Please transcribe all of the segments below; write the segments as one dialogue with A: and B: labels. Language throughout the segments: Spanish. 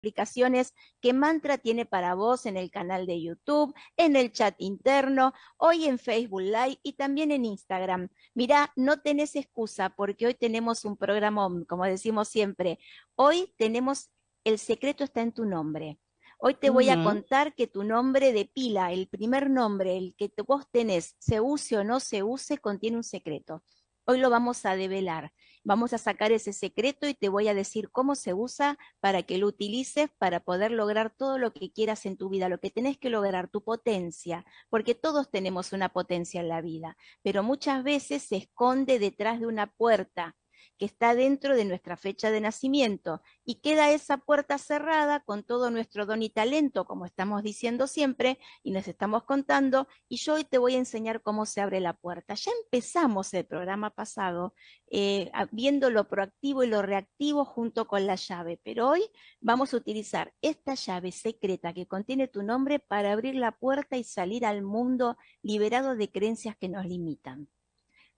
A: aplicaciones que Mantra tiene para vos en el canal de YouTube, en el chat interno, hoy en Facebook Live y también en Instagram. Mirá, no tenés excusa porque hoy tenemos un programa, como decimos siempre, hoy tenemos El secreto está en tu nombre. Hoy te voy a contar que tu nombre de pila, el primer nombre, el que vos tenés, se use o no se use, contiene un secreto. Hoy lo vamos a develar. Vamos a sacar ese secreto y te voy a decir cómo se usa para que lo utilices para poder lograr todo lo que quieras en tu vida, lo que tenés que lograr, tu potencia, porque todos tenemos una potencia en la vida, pero muchas veces se esconde detrás de una puerta que está dentro de nuestra fecha de nacimiento y queda esa puerta cerrada con todo nuestro don y talento, como estamos diciendo siempre y nos estamos contando, y yo hoy te voy a enseñar cómo se abre la puerta. Ya empezamos el programa pasado eh, viendo lo proactivo y lo reactivo junto con la llave, pero hoy vamos a utilizar esta llave secreta que contiene tu nombre para abrir la puerta y salir al mundo liberado de creencias que nos limitan.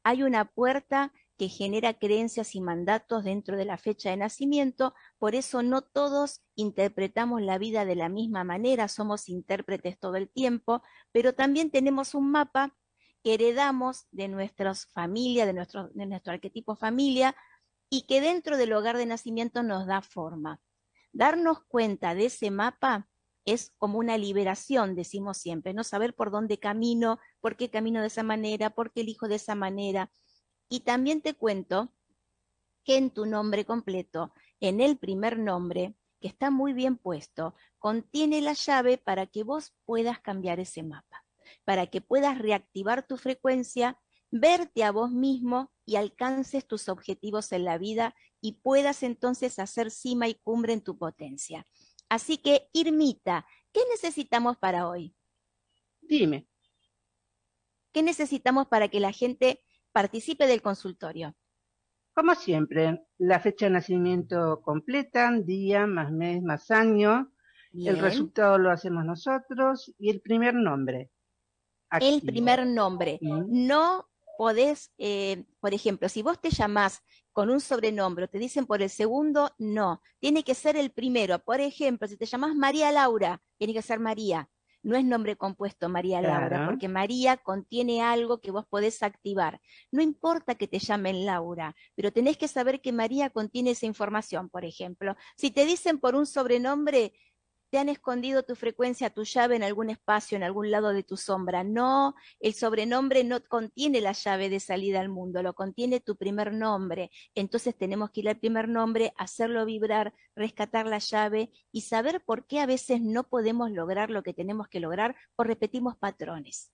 A: Hay una puerta que genera creencias y mandatos dentro de la fecha de nacimiento, por eso no todos interpretamos la vida de la misma manera, somos intérpretes todo el tiempo, pero también tenemos un mapa que heredamos de nuestra familia, de nuestro, de nuestro arquetipo familia, y que dentro del hogar de nacimiento nos da forma. Darnos cuenta de ese mapa es como una liberación, decimos siempre, no saber por dónde camino, por qué camino de esa manera, por qué elijo de esa manera. Y también te cuento que en tu nombre completo, en el primer nombre, que está muy bien puesto, contiene la llave para que vos puedas cambiar ese mapa, para que puedas reactivar tu frecuencia, verte a vos mismo y alcances tus objetivos en la vida y puedas entonces hacer cima y cumbre en tu potencia. Así que, Irmita, ¿qué necesitamos para hoy?
B: Dime.
A: ¿Qué necesitamos para que la gente participe del consultorio.
B: Como siempre, la fecha de nacimiento completa, día, más mes, más año. El resultado lo hacemos nosotros y el primer nombre.
A: El primer nombre. No podés, eh, por ejemplo, si vos te llamás con un sobrenombre, te dicen por el segundo, no. Tiene que ser el primero. Por ejemplo, si te llamás María Laura, tiene que ser María no es nombre compuesto María Laura, porque María contiene algo que vos podés activar. No importa que te llamen Laura, pero tenés que saber que María contiene esa información, por ejemplo. Si te dicen por un sobrenombre, te han escondido tu frecuencia, tu llave en algún espacio, en algún lado de tu sombra. No, el sobrenombre no contiene la llave de salida al mundo, lo contiene tu primer nombre. Entonces tenemos que ir al primer nombre, hacerlo vibrar, rescatar la llave y saber por qué a veces no podemos lograr lo que tenemos que lograr o repetimos patrones.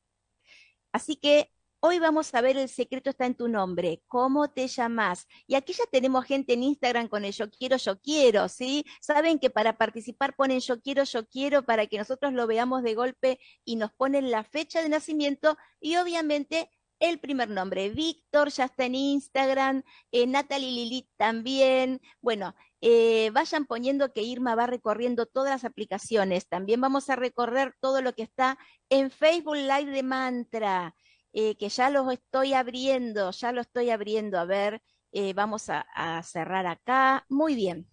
A: Así que Hoy vamos a ver el secreto está en tu nombre, cómo te llamas. Y aquí ya tenemos gente en Instagram con el yo quiero, yo quiero, ¿sí? Saben que para participar ponen yo quiero, yo quiero para que nosotros lo veamos de golpe y nos ponen la fecha de nacimiento y obviamente el primer nombre. Víctor ya está en Instagram, eh, Natalie Lilith también. Bueno, eh, vayan poniendo que Irma va recorriendo todas las aplicaciones. También vamos a recorrer todo lo que está en Facebook Live de Mantra. Eh, que ya los estoy abriendo, ya lo estoy abriendo. A ver, eh, vamos a, cerrar acá. Muy bien.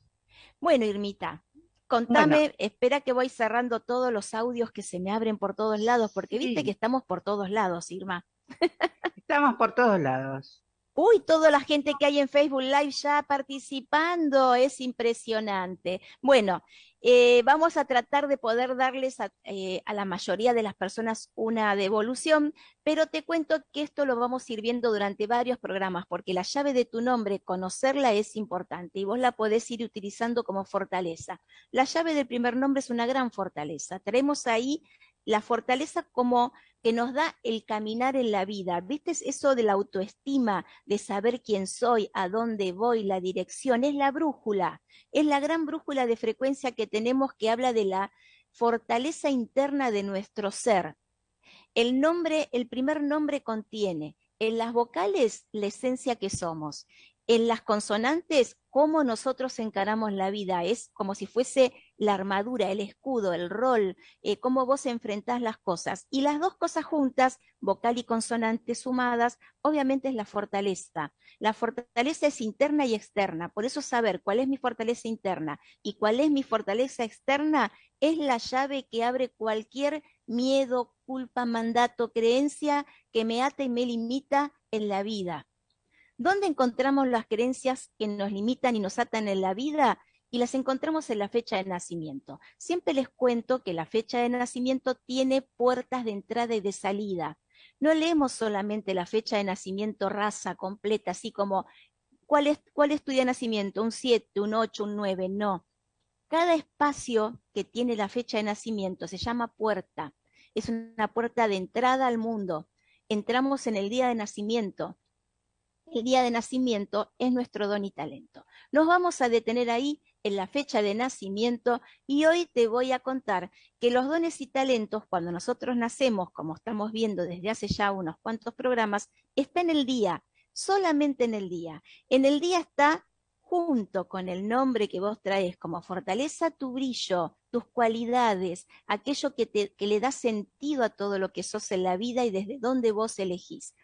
A: Bueno, Irmita, contame, espera que voy cerrando todos los audios que se me abren por todos lados, porque viste que estamos por todos lados, Irma.
B: Estamos por todos lados.
A: Uy, toda la gente que hay en Facebook Live ya participando, es impresionante. Bueno, eh, vamos a tratar de poder darles eh, a, la mayoría de las personas una devolución, pero te cuento que esto lo vamos a ir viendo durante varios programas, porque la llave de tu nombre, conocerla es importante y vos la podés ir utilizando como fortaleza. La llave del primer nombre es una gran fortaleza. Tenemos ahí la fortaleza como que nos da el caminar en la vida. ¿Viste eso de la autoestima, de saber quién soy, a dónde voy, la dirección? Es la brújula, es la gran brújula de frecuencia que tenemos que habla de la fortaleza interna de nuestro ser. El nombre, el primer nombre contiene en las vocales la esencia que somos, en las consonantes cómo nosotros encaramos la vida, es como si fuese la armadura, el escudo, el rol, eh, cómo vos enfrentás las cosas. Y las dos cosas juntas, vocal y consonante sumadas, obviamente es la fortaleza. La fortaleza es interna y externa, por eso saber cuál es mi fortaleza interna y cuál es mi fortaleza externa es la llave que abre cualquier miedo, culpa, mandato, creencia que me ata y me limita en la vida. ¿Dónde encontramos las creencias que nos limitan y nos atan en la vida? Y las encontramos en la fecha de nacimiento. Siempre les cuento que la fecha de nacimiento tiene puertas de entrada y de salida. No leemos solamente la fecha de nacimiento, raza completa, así como cuál es, cuál es tu día de nacimiento, un 7, un 8, un 9, no. Cada espacio que tiene la fecha de nacimiento se llama puerta. Es una puerta de entrada al mundo. Entramos en el día de nacimiento el día de nacimiento es nuestro don y talento. Nos vamos a detener ahí en la fecha de nacimiento y hoy te voy a contar que los dones y talentos, cuando nosotros nacemos, como estamos viendo desde hace ya unos cuantos programas, está en el día, solamente en el día. En el día está junto con el nombre que vos traes como fortaleza tu brillo, tus cualidades, aquello que, te, que le da sentido a todo lo que sos en la vida y desde dónde vos elegís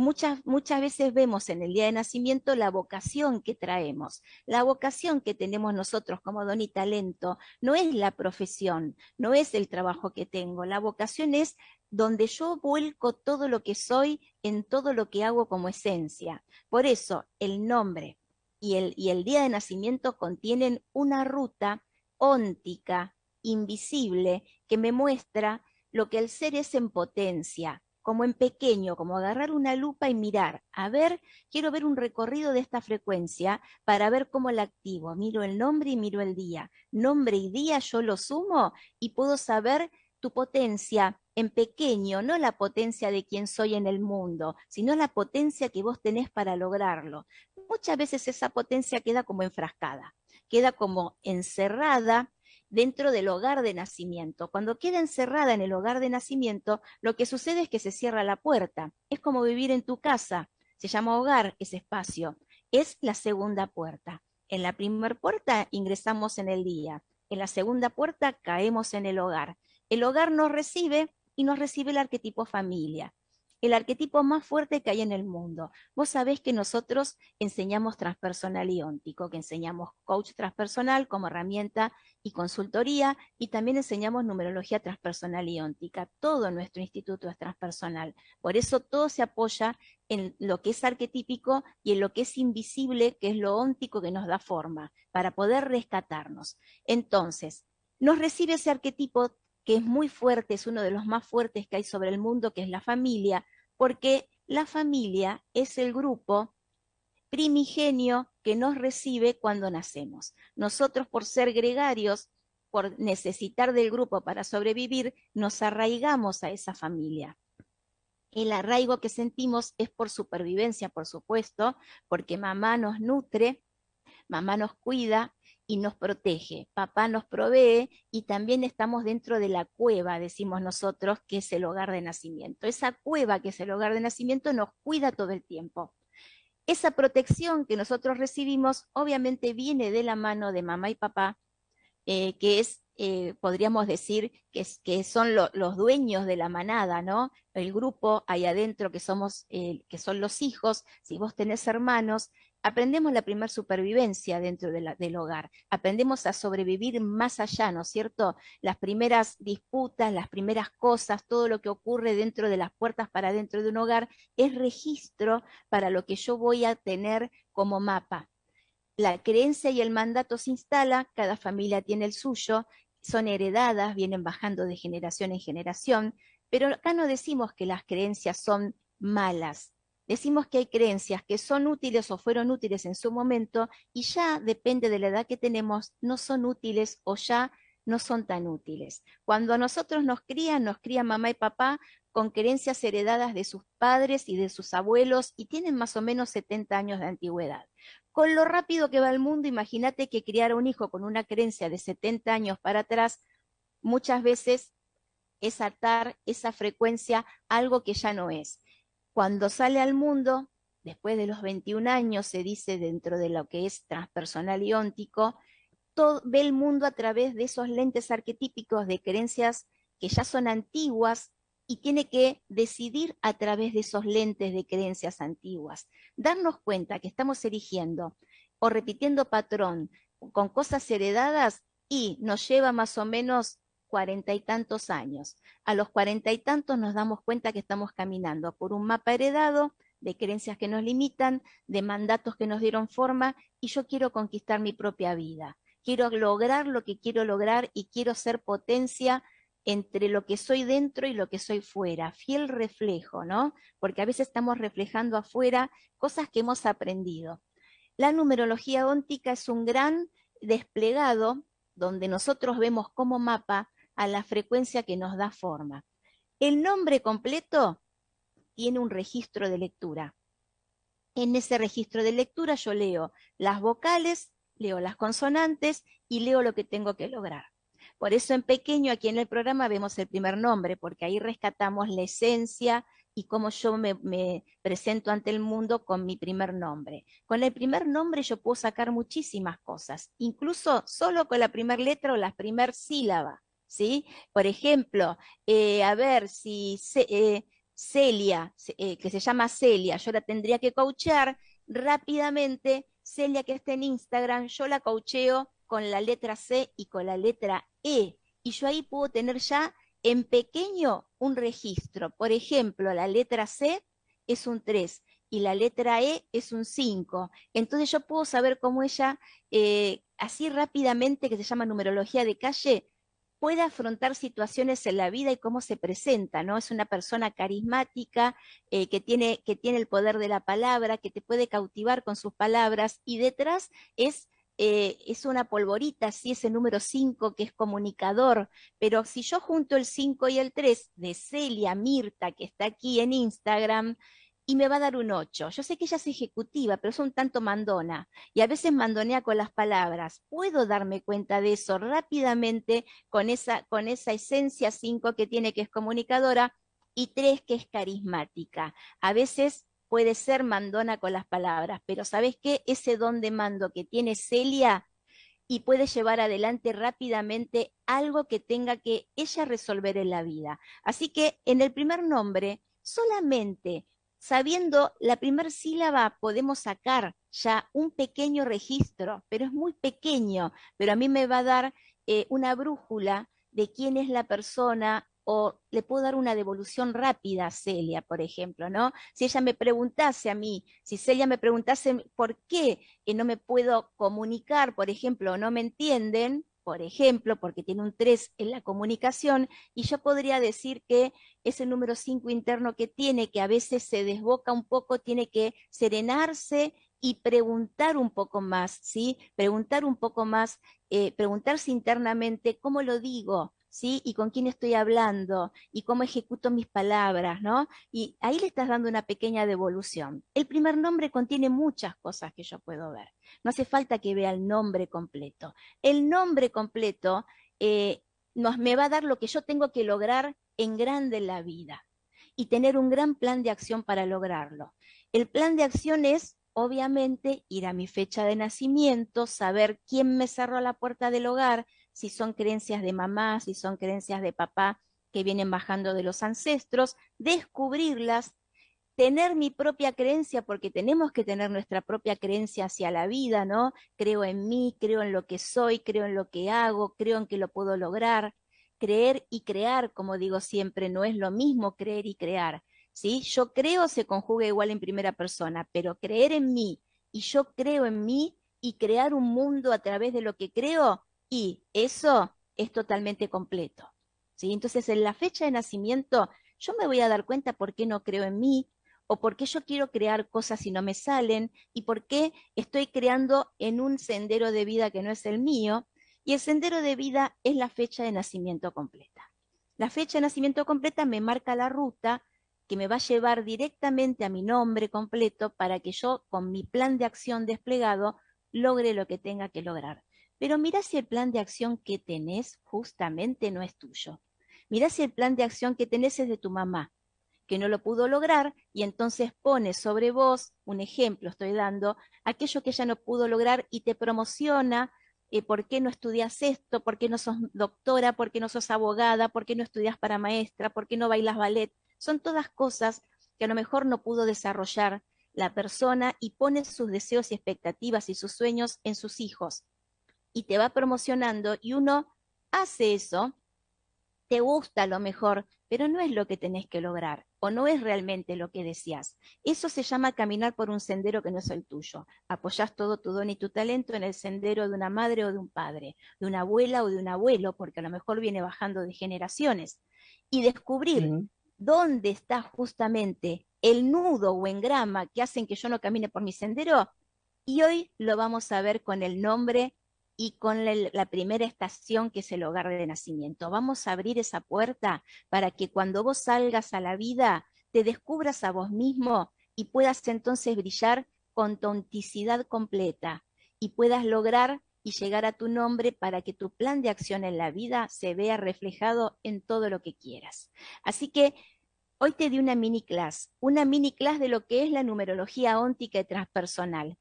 A: muchas, muchas veces vemos en el día de nacimiento la vocación que traemos. La vocación que tenemos nosotros como don y talento no es la profesión, no es el trabajo que tengo. La vocación es donde yo vuelco todo lo que soy en todo lo que hago como esencia. Por eso el nombre y el, y el día de nacimiento contienen una ruta óntica, invisible, que me muestra lo que el ser es en potencia, como en pequeño, como agarrar una lupa y mirar, a ver, quiero ver un recorrido de esta frecuencia para ver cómo la activo. Miro el nombre y miro el día. Nombre y día yo lo sumo y puedo saber tu potencia en pequeño, no la potencia de quien soy en el mundo, sino la potencia que vos tenés para lograrlo. Muchas veces esa potencia queda como enfrascada, queda como encerrada dentro del hogar de nacimiento. Cuando queda encerrada en el hogar de nacimiento, lo que sucede es que se cierra la puerta. Es como vivir en tu casa. Se llama hogar ese espacio. Es la segunda puerta. En la primera puerta ingresamos en el día. En la segunda puerta caemos en el hogar. El hogar nos recibe y nos recibe el arquetipo familia el arquetipo más fuerte que hay en el mundo. Vos sabés que nosotros enseñamos transpersonal y óntico, que enseñamos coach transpersonal como herramienta y consultoría, y también enseñamos numerología transpersonal y óntica. Todo nuestro instituto es transpersonal. Por eso todo se apoya en lo que es arquetípico y en lo que es invisible, que es lo óntico que nos da forma, para poder rescatarnos. Entonces, nos recibe ese arquetipo que es muy fuerte, es uno de los más fuertes que hay sobre el mundo, que es la familia, porque la familia es el grupo primigenio que nos recibe cuando nacemos. Nosotros, por ser gregarios, por necesitar del grupo para sobrevivir, nos arraigamos a esa familia. El arraigo que sentimos es por supervivencia, por supuesto, porque mamá nos nutre, mamá nos cuida, y nos protege. Papá nos provee y también estamos dentro de la cueva, decimos nosotros, que es el hogar de nacimiento. Esa cueva que es el hogar de nacimiento nos cuida todo el tiempo. Esa protección que nosotros recibimos obviamente viene de la mano de mamá y papá, eh, que es, eh, podríamos decir, que, que son los dueños de la manada, ¿no? El grupo ahí adentro que somos, eh, que son los hijos, si vos tenés hermanos, aprendemos la primera supervivencia dentro del hogar, aprendemos a sobrevivir más allá, ¿no es cierto? Las primeras disputas, las primeras cosas, todo lo que ocurre dentro de las puertas para dentro de un hogar es registro para lo que yo voy a tener como mapa. La creencia y el mandato se instala, cada familia tiene el suyo, son heredadas, vienen bajando de generación en generación, pero acá no decimos que las creencias son malas, decimos que hay creencias que son útiles o fueron útiles en su momento y ya depende de la edad que tenemos, no son útiles o ya no son tan útiles. Cuando a nosotros nos crían, nos crían mamá y papá con creencias heredadas de sus padres y de sus abuelos y tienen más o menos 70 años de antigüedad. Con lo rápido que va el mundo, imagínate que criar a un hijo con una creencia de 70 años para atrás muchas veces es atar esa frecuencia a algo que ya no es. Cuando sale al mundo, después de los 21 años, se dice dentro de lo que es transpersonal y óntico, todo, ve el mundo a través de esos lentes arquetípicos de creencias que ya son antiguas y tiene que decidir a través de esos lentes de creencias antiguas. Darnos cuenta que estamos erigiendo o repitiendo patrón con cosas heredadas y nos lleva más o menos cuarenta y tantos años. A los cuarenta y tantos nos damos cuenta que estamos caminando por un mapa heredado de creencias que nos limitan, de mandatos que nos dieron forma, y yo quiero conquistar mi propia vida. Quiero lograr lo que quiero lograr y quiero ser potencia entre lo que soy dentro y lo que soy fuera, fiel reflejo, ¿no? Porque a veces estamos reflejando afuera cosas que hemos aprendido. La numerología óntica es un gran desplegado donde nosotros vemos como mapa a la frecuencia que nos da forma. El nombre completo tiene un registro de lectura. En ese registro de lectura yo leo las vocales, leo las consonantes y leo lo que tengo que lograr. Por eso en pequeño aquí en el programa vemos el primer nombre, porque ahí rescatamos la esencia y cómo yo me, presento ante el mundo con mi primer nombre. Con el primer nombre yo puedo sacar muchísimas cosas, incluso solo con la primera letra o la primera sílaba. ¿Sí? Por ejemplo, eh, a ver si eh, Celia, eh, que se llama Celia, yo la tendría que coachear rápidamente. Celia que está en Instagram, yo la coacheo con la letra C y con la letra E. Y yo ahí puedo tener ya en pequeño un registro. Por ejemplo, la letra C es un 3 y la letra E es un 5. Entonces yo puedo saber cómo ella, así rápidamente, que se llama numerología de calle, puede afrontar situaciones en la vida y cómo se presenta, ¿no? Es una persona carismática eh, que, tiene, que tiene el poder de la palabra, que te puede cautivar con sus palabras y detrás es eh, es una polvorita, sí, ese número 5 que es comunicador, pero si yo junto el 5 y el 3 de Celia Mirta, que está aquí en Instagram, y me va a dar un 8. Yo sé que ella es ejecutiva, pero es un tanto mandona y a veces mandonea con las palabras. Puedo darme cuenta de eso rápidamente con esa, con esa esencia 5 que tiene que es comunicadora y 3 que es carismática. A veces puede ser mandona con las palabras, pero ¿sabes qué? Ese don de mando que tiene Celia y puede llevar adelante rápidamente algo que tenga que ella resolver en la vida. Así que en el primer nombre, solamente sabiendo la primera sílaba podemos sacar ya un pequeño registro, pero es muy pequeño, pero a mí me va a dar eh, una brújula de quién es la persona o le puedo dar una devolución rápida a Celia, por ejemplo, ¿no? Si ella me preguntase a mí, si Celia me preguntase por qué no me puedo comunicar, por ejemplo, no me entienden, por ejemplo, porque tiene un 3 en la comunicación, y yo podría decir que ese número 5 interno que tiene, que a veces se desboca un poco, tiene que serenarse y preguntar un poco más, ¿sí? Preguntar un poco más, eh, preguntarse internamente, ¿cómo lo digo? ¿Sí? Y con quién estoy hablando y cómo ejecuto mis palabras, ¿no? Y ahí le estás dando una pequeña devolución. El primer nombre contiene muchas cosas que yo puedo ver. No hace falta que vea el nombre completo. El nombre completo eh, nos, me va a dar lo que yo tengo que lograr en grande en la vida y tener un gran plan de acción para lograrlo. El plan de acción es obviamente ir a mi fecha de nacimiento, saber quién me cerró la puerta del hogar, si son creencias de mamá, si son creencias de papá que vienen bajando de los ancestros, descubrirlas, tener mi propia creencia, porque tenemos que tener nuestra propia creencia hacia la vida, ¿no? Creo en mí, creo en lo que soy, creo en lo que hago, creo en que lo puedo lograr. Creer y crear, como digo siempre, no es lo mismo creer y crear. ¿sí? Yo creo se conjuga igual en primera persona, pero creer en mí y yo creo en mí y crear un mundo a través de lo que creo y eso es totalmente completo. ¿sí? Entonces, en la fecha de nacimiento, yo me voy a dar cuenta por qué no creo en mí, o por qué yo quiero crear cosas y no me salen, y por qué estoy creando en un sendero de vida que no es el mío, y el sendero de vida es la fecha de nacimiento completa. La fecha de nacimiento completa me marca la ruta que me va a llevar directamente a mi nombre completo para que yo, con mi plan de acción desplegado, logre lo que tenga que lograr. Pero mira si el plan de acción que tenés justamente no es tuyo. Mira si el plan de acción que tenés es de tu mamá, que no lo pudo lograr y entonces pone sobre vos, un ejemplo estoy dando, aquello que ella no pudo lograr y te promociona eh, ¿por qué no estudias esto? ¿Por qué no sos doctora? ¿Por qué no sos abogada? ¿Por qué no estudias para maestra? ¿Por qué no bailas ballet? Son todas cosas que a lo mejor no pudo desarrollar la persona y pone sus deseos y expectativas y sus sueños en sus hijos. Y te va promocionando y uno hace eso, te gusta a lo mejor, pero no es lo que tenés que lograr o no es realmente lo que deseas. Eso se llama caminar por un sendero que no es el tuyo. Apoyás todo tu don y tu talento en el sendero de una madre o de un padre, de una abuela o de un abuelo, porque a lo mejor viene bajando de generaciones. Y descubrir dónde está justamente el nudo o engrama que hacen que yo no camine por mi sendero. Y hoy lo vamos a ver con el nombre y con la, primera estación que es el hogar de nacimiento. Vamos a abrir esa puerta para que cuando vos salgas a la vida te descubras a vos mismo y puedas entonces brillar con tonticidad completa y puedas lograr y llegar a tu nombre para que tu plan de acción en la vida se vea reflejado en todo lo que quieras. Así que hoy te di una mini clase, una mini clase de lo que es la numerología óntica y transpersonal.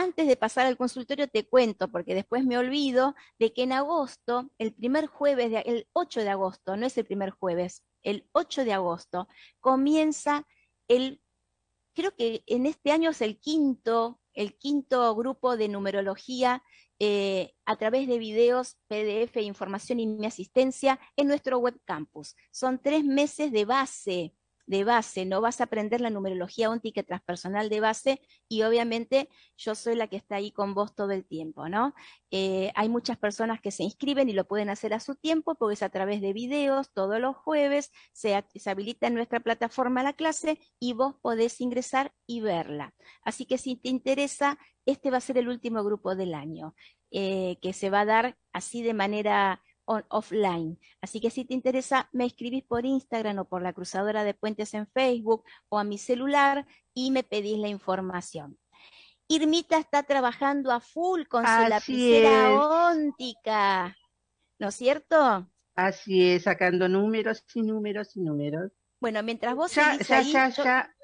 A: Antes de pasar al consultorio te cuento, porque después me olvido, de que en agosto, el primer jueves, el 8 de agosto, no es el primer jueves, el 8 de agosto, comienza el, creo que en este año es el quinto, el quinto grupo de numerología eh, a través de videos, PDF, información y mi asistencia en nuestro web campus. Son tres meses de base de base, no vas a aprender la numerología óntica transpersonal de base y obviamente yo soy la que está ahí con vos todo el tiempo, ¿no? Eh, hay muchas personas que se inscriben y lo pueden hacer a su tiempo porque es a través de videos todos los jueves, se, habilita en nuestra plataforma la clase y vos podés ingresar y verla. Así que si te interesa, este va a ser el último grupo del año, eh, que se va a dar así de manera offline. Así que si te interesa, me escribís por Instagram o por la cruzadora de puentes en Facebook o a mi celular y me pedís la información. Irmita está trabajando a full con su lapicera óntica, ¿no es cierto?
B: Así es, sacando números y números y números.
A: Bueno, mientras vos ya, ya, ya, ya,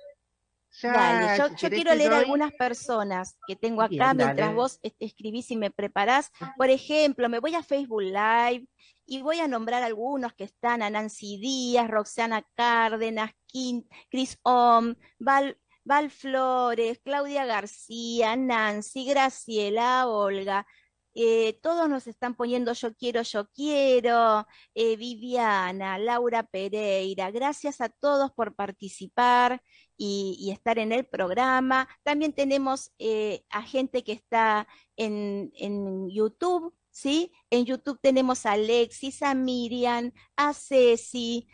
A: Dale, yo, quiero leer algunas personas que tengo acá mientras vos escribís y me preparás. Por ejemplo, me voy a Facebook Live y voy a nombrar algunos que están a Nancy Díaz, Roxana Cárdenas, Chris Om, Val, Val Flores, Claudia García, Nancy, Graciela, Olga, eh, todos nos están poniendo yo quiero, yo quiero, eh, Viviana, Laura Pereira, gracias a todos por participar y, estar en el programa. También tenemos eh, a gente que está en, en YouTube, ¿sí? En YouTube tenemos a Alexis, a Miriam, a Ceci,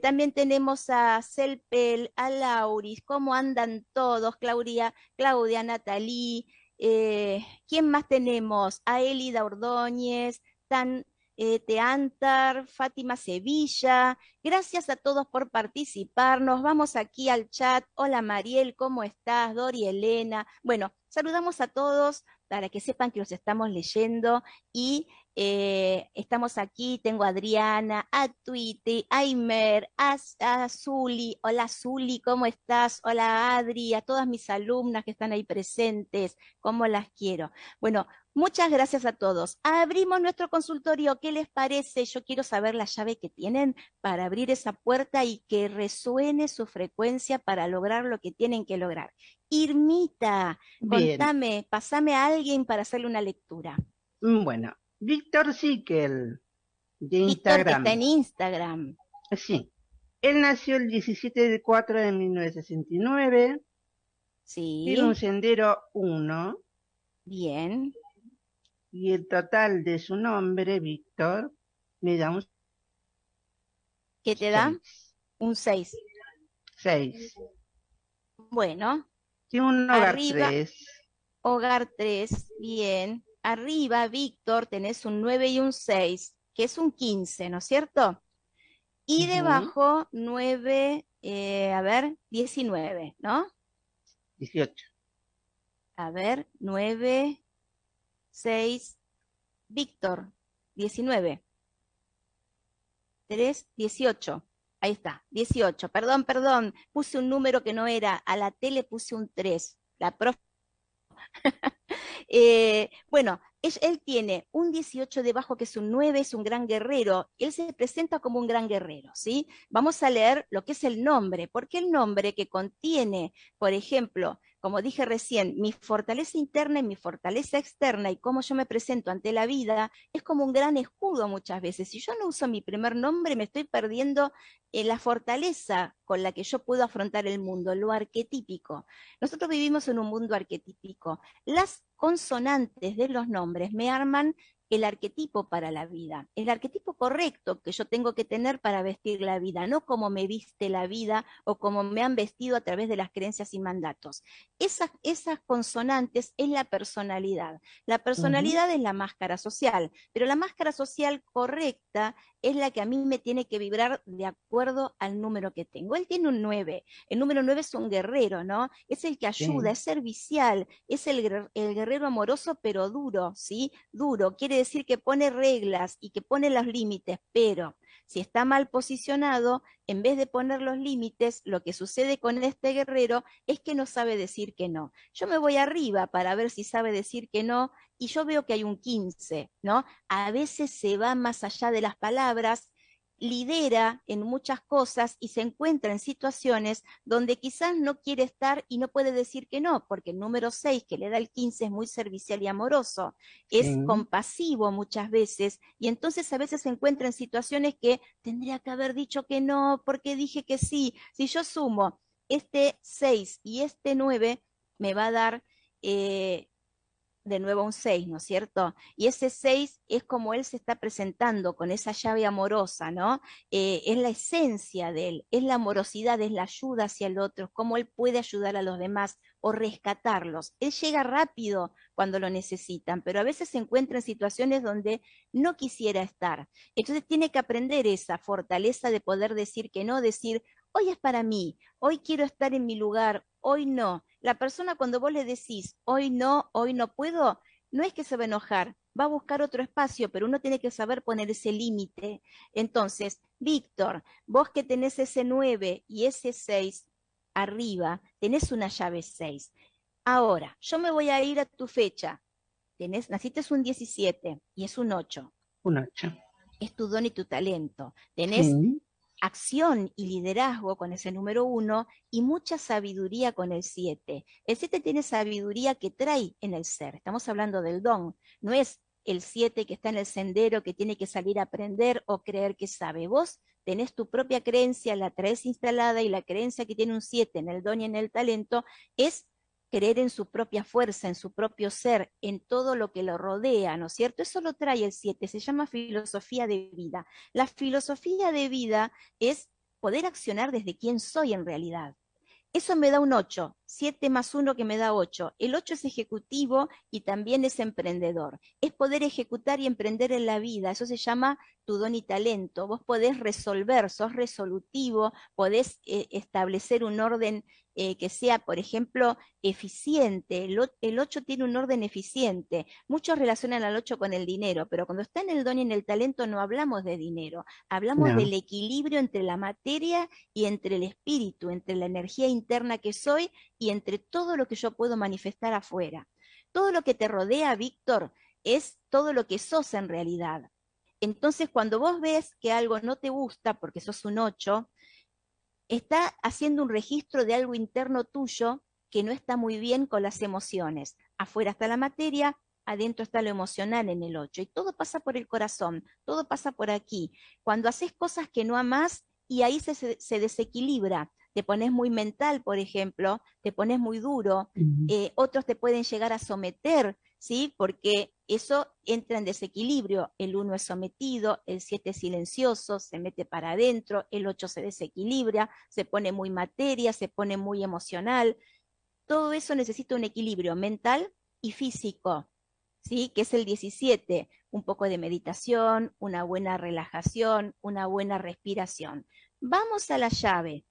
A: también tenemos a Celpel, a Lauris, ¿cómo andan todos? Claudia, Claudia, Natalie, eh, ¿Quién más tenemos? A Elida Ordóñez, Tan eh, Teantar, Fátima Sevilla. Gracias a todos por participar. Nos vamos aquí al chat. Hola Mariel, ¿cómo estás? Dori Elena. Bueno, saludamos a todos para que sepan que los estamos leyendo y eh, estamos aquí, tengo a Adriana, a Twitty, a Imer, a, a Zuli, hola Zuli, ¿cómo estás? Hola Adri, a todas mis alumnas que están ahí presentes, ¿cómo las quiero? Bueno, muchas gracias a todos. Abrimos nuestro consultorio, ¿qué les parece? Yo quiero saber la llave que tienen para abrir esa puerta y que resuene su frecuencia para lograr lo que tienen que lograr. Irmita, contame, pasame a alguien para hacerle una lectura.
B: Mm, bueno, Víctor Sikel, de Instagram.
A: está en Instagram.
B: Sí. Él nació el 17 de 4 de 1969.
A: Sí.
B: Tiene un sendero 1.
A: Bien.
B: Y el total de su nombre, Víctor, me da un...
A: ¿Qué te da? Un 6.
B: 6.
A: Bueno.
B: Tiene un hogar 3.
A: Hogar 3, bien arriba, Víctor, tenés un 9 y un 6, que es un 15, ¿no es cierto? Y debajo 9, eh, a ver, 19, ¿no?
B: 18.
A: A ver, 9, 6, Víctor, 19. 3, 18. Ahí está, 18. Perdón, perdón, puse un número que no era. A la tele puse un 3. La profe Eh, bueno, él tiene un 18 debajo que es un 9, es un gran guerrero. Él se presenta como un gran guerrero, ¿sí? Vamos a leer lo que es el nombre, porque el nombre que contiene, por ejemplo, como dije recién, mi fortaleza interna y mi fortaleza externa y cómo yo me presento ante la vida es como un gran escudo muchas veces. Si yo no uso mi primer nombre, me estoy perdiendo eh, la fortaleza con la que yo puedo afrontar el mundo, lo arquetípico. Nosotros vivimos en un mundo arquetípico. Las consonantes de los nombres me arman el arquetipo para la vida, el arquetipo correcto que yo tengo que tener para vestir la vida, no como me viste la vida o como me han vestido a través de las creencias y mandatos. Esas, esas consonantes es la personalidad. La personalidad es la máscara social, pero la máscara social correcta es la que a mí me tiene que vibrar de acuerdo al número que tengo. Él tiene un 9, el número 9 es un guerrero, ¿no? Es el que ayuda, es servicial, es el, el guerrero amoroso pero duro, ¿sí? Duro, quiere decir que pone reglas y que pone los límites, pero si está mal posicionado, en vez de poner los límites, lo que sucede con este guerrero es que no sabe decir que no. Yo me voy arriba para ver si sabe decir que no y yo veo que hay un 15, ¿no? A veces se va más allá de las palabras lidera en muchas cosas y se encuentra en situaciones donde quizás no quiere estar y no puede decir que no, porque el número 6 que le da el 15 es muy servicial y amoroso, es compasivo muchas veces y entonces a veces se encuentra en situaciones que tendría que haber dicho que no, porque dije que sí. Si yo sumo este 6 y este 9, me va a dar eh, de nuevo un 6, ¿no es cierto? Y ese 6 es como él se está presentando con esa llave amorosa, ¿no? Eh, es la esencia de él, es la amorosidad, es la ayuda hacia el otro, cómo él puede ayudar a los demás o rescatarlos. Él llega rápido cuando lo necesitan, pero a veces se encuentra en situaciones donde no quisiera estar. Entonces tiene que aprender esa fortaleza de poder decir que no, decir, hoy es para mí, hoy quiero estar en mi lugar, hoy no la persona cuando vos le decís, hoy no, hoy no puedo, no es que se va a enojar, va a buscar otro espacio, pero uno tiene que saber poner ese límite. Entonces, Víctor, vos que tenés ese 9 y ese 6 arriba, tenés una llave 6. Ahora, yo me voy a ir a tu fecha. Tenés, naciste un 17 y es un 8.
B: Un 8.
A: Es tu don y tu talento. Tenés acción y liderazgo con ese número uno y mucha sabiduría con el siete. El siete tiene sabiduría que trae en el ser. Estamos hablando del don. No es el siete que está en el sendero que tiene que salir a aprender o creer que sabe. Vos tenés tu propia creencia, la traes instalada y la creencia que tiene un siete en el don y en el talento es creer en su propia fuerza, en su propio ser, en todo lo que lo rodea, ¿no es cierto? Eso lo trae el 7, se llama filosofía de vida. La filosofía de vida es poder accionar desde quién soy en realidad. Eso me da un 8, 7 más 1 que me da 8. El 8 es ejecutivo y también es emprendedor. Es poder ejecutar y emprender en la vida. Eso se llama tu don y talento. Vos podés resolver, sos resolutivo, podés eh, establecer un orden eh, que sea, por ejemplo, eficiente. El, 8 tiene un orden eficiente. Muchos relacionan al 8 con el dinero, pero cuando está en el don y en el talento no hablamos de dinero, hablamos del equilibrio entre la materia y entre el espíritu, entre la energía interna que soy y entre todo lo que yo puedo manifestar afuera. Todo lo que te rodea, Víctor, es todo lo que sos en realidad. Entonces, cuando vos ves que algo no te gusta porque sos un 8, está haciendo un registro de algo interno tuyo que no está muy bien con las emociones. Afuera está la materia, adentro está lo emocional en el 8. Y todo pasa por el corazón, todo pasa por aquí. Cuando haces cosas que no amas y ahí se, se desequilibra, te pones muy mental, por ejemplo, te pones muy duro, eh, otros te pueden llegar a someter ¿sí? Porque eso entra en desequilibrio. El 1 es sometido, el 7 es silencioso, se mete para adentro, el 8 se desequilibra, se pone muy materia, se pone muy emocional. Todo eso necesita un equilibrio mental y físico, ¿sí? Que es el 17, un poco de meditación, una buena relajación, una buena respiración. Vamos a la llave.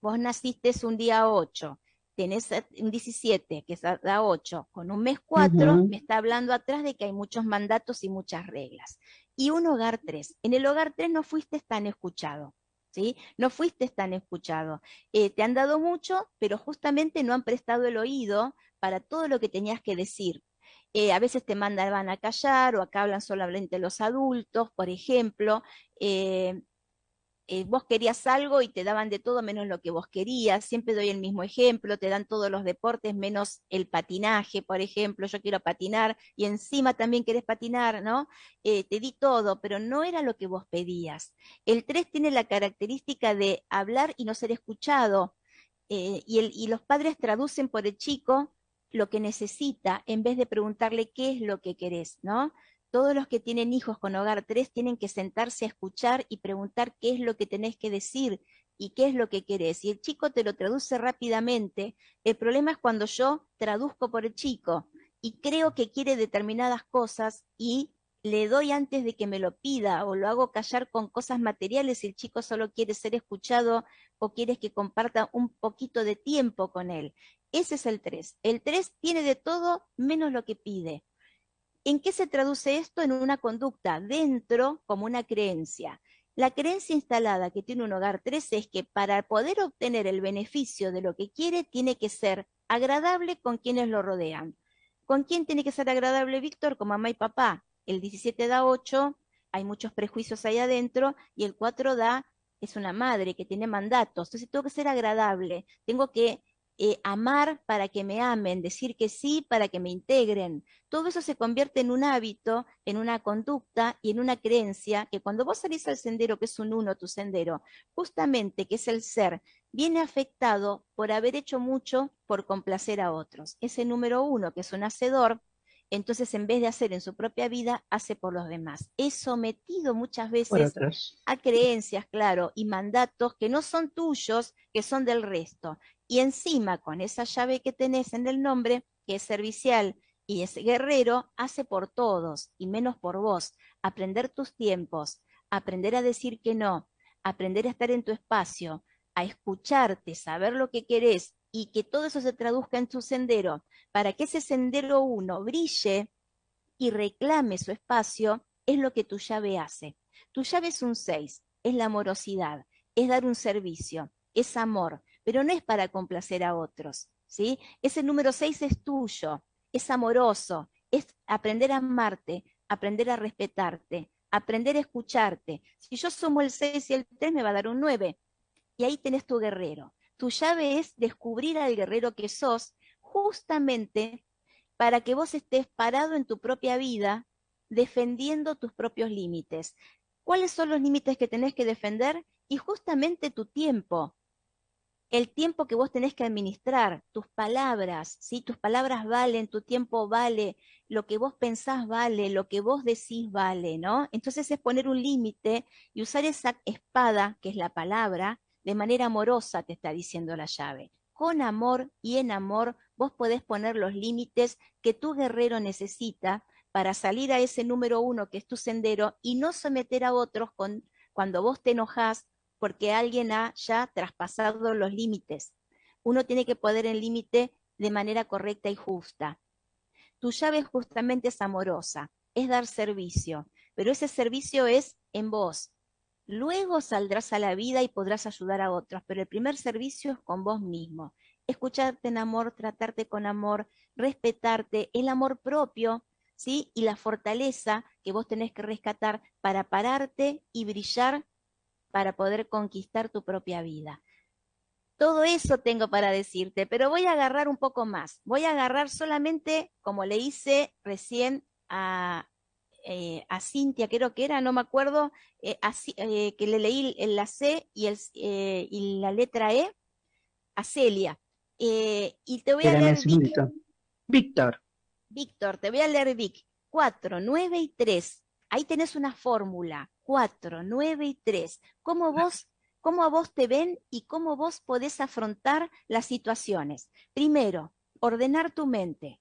A: Vos naciste un día 8 tenés un 17 que da 8 con un mes 4, me está hablando atrás de que hay muchos mandatos y muchas reglas. Y un hogar 3. En el hogar 3 no fuiste tan escuchado. ¿Sí? No fuiste tan escuchado. Eh, te han dado mucho, pero justamente no han prestado el oído para todo lo que tenías que decir. eh, a veces te mandan a callar o acá hablan solamente los adultos, por ejemplo. Eh, eh, vos querías algo y te daban de todo menos lo que vos querías. Siempre doy el mismo ejemplo, te dan todos los deportes menos el patinaje, por ejemplo. Yo quiero patinar y encima también querés patinar, ¿no? Eh, te di todo, pero no era lo que vos pedías. El 3 tiene la característica de hablar y no ser escuchado. Eh, y, y los padres traducen por el chico lo que necesita en vez de preguntarle qué es lo que querés, ¿no? Todos los que tienen hijos con hogar 3 tienen que sentarse a escuchar y preguntar qué es lo que tenés que decir y qué es lo que querés. Y el chico te lo traduce rápidamente. El problema es cuando yo traduzco por el chico y creo que quiere determinadas cosas y le doy antes de que me lo pida o lo hago callar con cosas materiales y el chico solo quiere ser escuchado o quieres que comparta un poquito de tiempo con él. Ese es el 3. El 3 tiene de todo menos lo que pide. ¿En qué se traduce esto? En una conducta dentro como una creencia. La creencia instalada que tiene un hogar 3 es que para poder obtener el beneficio de lo que quiere, tiene que ser agradable con quienes lo rodean. ¿Con quién tiene que ser agradable Víctor? Con mamá y papá. El 17 da 8, hay muchos prejuicios ahí adentro, y el 4 da, es una madre que tiene mandatos. Entonces tengo que ser agradable, tengo que eh, amar para que me amen, decir que sí para que me integren. Todo eso se convierte en un hábito, en una conducta y en una creencia que cuando vos salís al sendero, que es un uno tu sendero, justamente que es el ser, viene afectado por haber hecho mucho por complacer a otros. Ese número uno, que es un hacedor, entonces en vez de hacer en su propia vida, hace por los demás. Es sometido muchas veces a creencias, claro, y mandatos que no son tuyos, que son del resto. Y encima, con esa llave que tenés en el nombre, que es servicial y es guerrero, hace por todos y menos por vos. Aprender tus tiempos, aprender a decir que no, aprender a estar en tu espacio, a escucharte, saber lo que querés y que todo eso se traduzca en tu sendero, para que ese sendero uno brille y reclame su espacio, es lo que tu llave hace. Tu llave es un 6, es la amorosidad, es dar un servicio, es amor, pero no es para complacer a otros, ¿sí? Ese número 6 es tuyo, es amoroso, es aprender a amarte, aprender a respetarte, aprender a escucharte. Si yo sumo el 6 y el 3 me va a dar un 9. Y ahí tenés tu guerrero. Tu llave es descubrir al guerrero que sos justamente para que vos estés parado en tu propia vida defendiendo tus propios límites. ¿Cuáles son los límites que tenés que defender? Y justamente tu tiempo, el tiempo que vos tenés que administrar, tus palabras, ¿sí? Tus palabras valen, tu tiempo vale, lo que vos pensás vale, lo que vos decís vale, ¿no? Entonces es poner un límite y usar esa espada, que es la palabra, de manera amorosa, te está diciendo la llave. Con amor y en amor vos podés poner los límites que tu guerrero necesita para salir a ese número uno que es tu sendero y no someter a otros con, cuando vos te enojás porque alguien ha ya traspasado los límites. Uno tiene que poner el límite de manera correcta y justa. Tu llave justamente es amorosa, es dar servicio, pero ese servicio es en vos. Luego saldrás a la vida y podrás ayudar a otros, pero el primer servicio es con vos mismo. Escucharte en amor, tratarte con amor, respetarte, el amor propio, ¿sí? Y la fortaleza que vos tenés que rescatar para pararte y brillar para poder conquistar tu propia vida. Todo eso tengo para decirte, pero voy a agarrar un poco más. Voy a agarrar solamente, como le hice recién a, eh, a Cintia, creo que era, no me acuerdo, eh, eh, que le leí la C y, el, y, la letra E, a Celia. y te voy a leer...
B: Víctor.
A: Víctor, te voy a leer Vic. 4, 9 y 3. Ahí tenés una fórmula. 4, 9 y 3. ¿Cómo vos, cómo a vos te ven y cómo vos podés afrontar las situaciones? Primero, ordenar tu mente.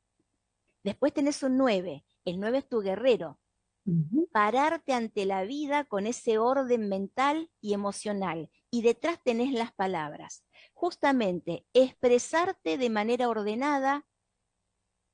A: Después tenés un 9. El 9 es tu guerrero. Pararte ante la vida con ese orden mental y emocional. Y detrás tenés las palabras. Justamente, expresarte de manera ordenada,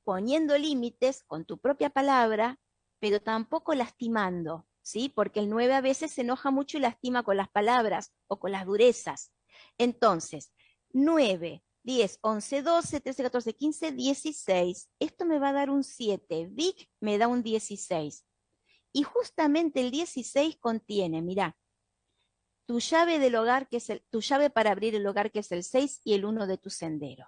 A: poniendo límites con tu propia palabra, pero tampoco lastimando. ¿Sí? Porque el 9 a veces se enoja mucho y lastima con las palabras o con las durezas. Entonces, 9, 10, 11, 12, 13, 14, 15, 16. Esto me va a dar un 7. Vic me da un 16. Y justamente el 16 contiene, mira, tu llave del hogar, que es el, tu llave para abrir el hogar, que es el 6, y el 1 de tu sendero.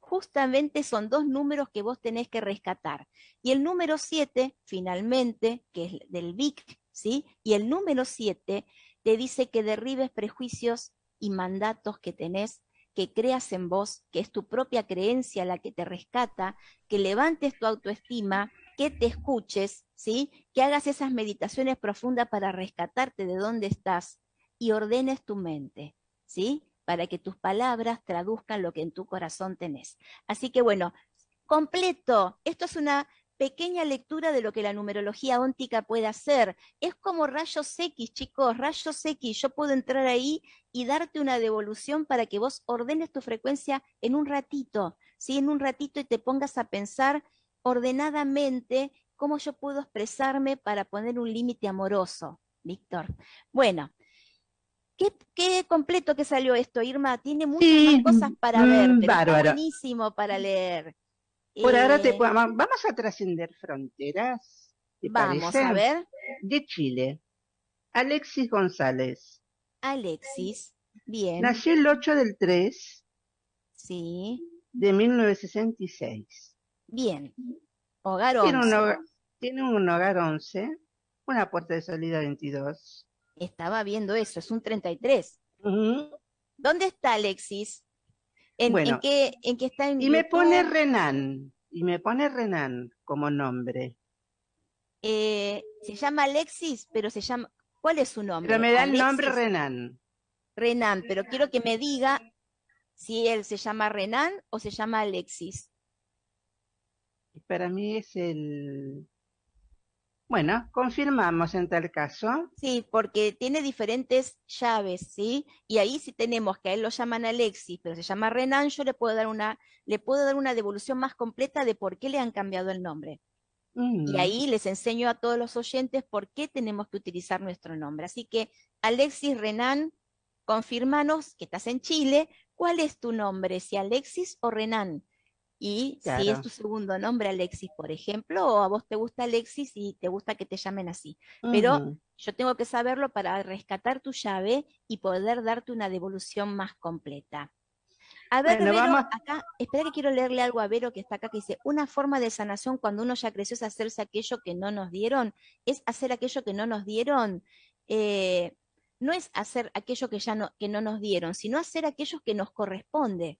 A: Justamente son dos números que vos tenés que rescatar. Y el número 7, finalmente, que es del VIC, ¿sí? Y el número 7 te dice que derribes prejuicios y mandatos que tenés, que creas en vos, que es tu propia creencia la que te rescata, que levantes tu autoestima, que te escuches, ¿sí? Que hagas esas meditaciones profundas para rescatarte de dónde estás y ordenes tu mente, ¿sí? Para que tus palabras traduzcan lo que en tu corazón tenés. Así que bueno, completo. Esto es una pequeña lectura de lo que la numerología óntica puede hacer. Es como rayos X, chicos, rayos X. Yo puedo entrar ahí y darte una devolución para que vos ordenes tu frecuencia en un ratito, ¿sí? En un ratito y te pongas a pensar ordenadamente cómo yo puedo expresarme para poner un límite amoroso, Víctor. Bueno, Qué, completo que salió esto, Irma. Tiene muchas más cosas para ver, mm, pero buenísimo para leer.
B: Por ahora te, eh, vamos a trascender fronteras.
A: vamos a ver.
B: De Chile. Alexis González.
A: Alexis, bien.
B: Nació el 8 del 3.
A: Sí.
B: De 1966.
A: Bien. Hogar 11.
B: Tiene un hogar, tiene un hogar 11, una puerta de salida 22.
A: Estaba viendo eso, es un 33. ¿Dónde está Alexis? ¿En, bueno, qué, en qué está
B: Y me pone Renan, y me pone Renan como nombre.
A: Eh, se llama Alexis, pero se llama. ¿Cuál es su nombre?
B: Pero me da el nombre Renan.
A: Renan, pero quiero que me diga si él se llama Renan o se llama Alexis.
B: Para mí es el bueno, confirmamos en tal caso.
A: Sí, porque tiene diferentes llaves, ¿sí? Y ahí sí tenemos que a él lo llaman Alexis, pero se llama Renan, yo le puedo dar una, le puedo dar una devolución más completa de por qué le han cambiado el nombre. Y mm. ahí les enseño a todos los oyentes por qué tenemos que utilizar nuestro nombre. Así que, Alexis Renan, confirmanos que estás en Chile. ¿Cuál es tu nombre? ¿Si Alexis o Renan? Y si es tu segundo nombre, Alexis, por ejemplo, o a vos te gusta Alexis y te gusta que te llamen así. Pero yo tengo que saberlo para rescatar tu llave y poder darte una devolución más completa. A ver, Vero, acá, espera que quiero leerle algo a Vero que está acá, que dice, una forma de sanación cuando uno ya creció es hacerse aquello que no nos dieron, es hacer aquello que no nos dieron. Eh, no es hacer aquello que ya no, que no nos dieron, sino hacer aquello que nos corresponde.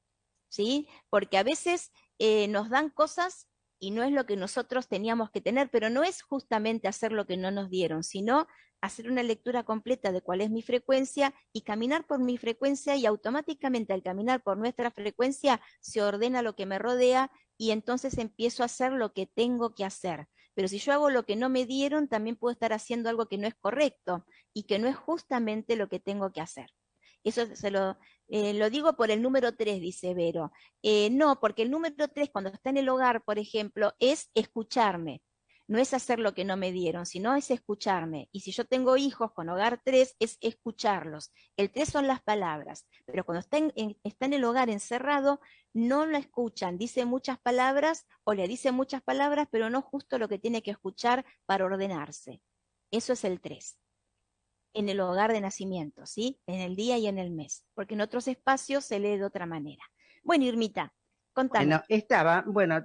A: ¿Sí? Porque a veces eh, nos dan cosas y no es lo que nosotros teníamos que tener, pero no es justamente hacer lo que no nos dieron, sino hacer una lectura completa de cuál es mi frecuencia y caminar por mi frecuencia y automáticamente al caminar por nuestra frecuencia se ordena lo que me rodea y entonces empiezo a hacer lo que tengo que hacer. Pero si yo hago lo que no me dieron, también puedo estar haciendo algo que no es correcto y que no es justamente lo que tengo que hacer. Eso se lo, eh, lo digo por el número 3, dice Vero. Eh, no, porque el número 3 cuando está en el hogar, por ejemplo, es escucharme. No es hacer lo que no me dieron, sino es escucharme. Y si yo tengo hijos con hogar 3, es escucharlos. El 3 son las palabras, pero cuando está en, está en el hogar encerrado, no lo escuchan. Dice muchas palabras o le dice muchas palabras, pero no justo lo que tiene que escuchar para ordenarse. Eso es el 3 en el hogar de nacimiento, ¿sí? En el día y en el mes, porque en otros espacios se lee de otra manera. Bueno, Irmita, contame.
B: Bueno, estaba, bueno,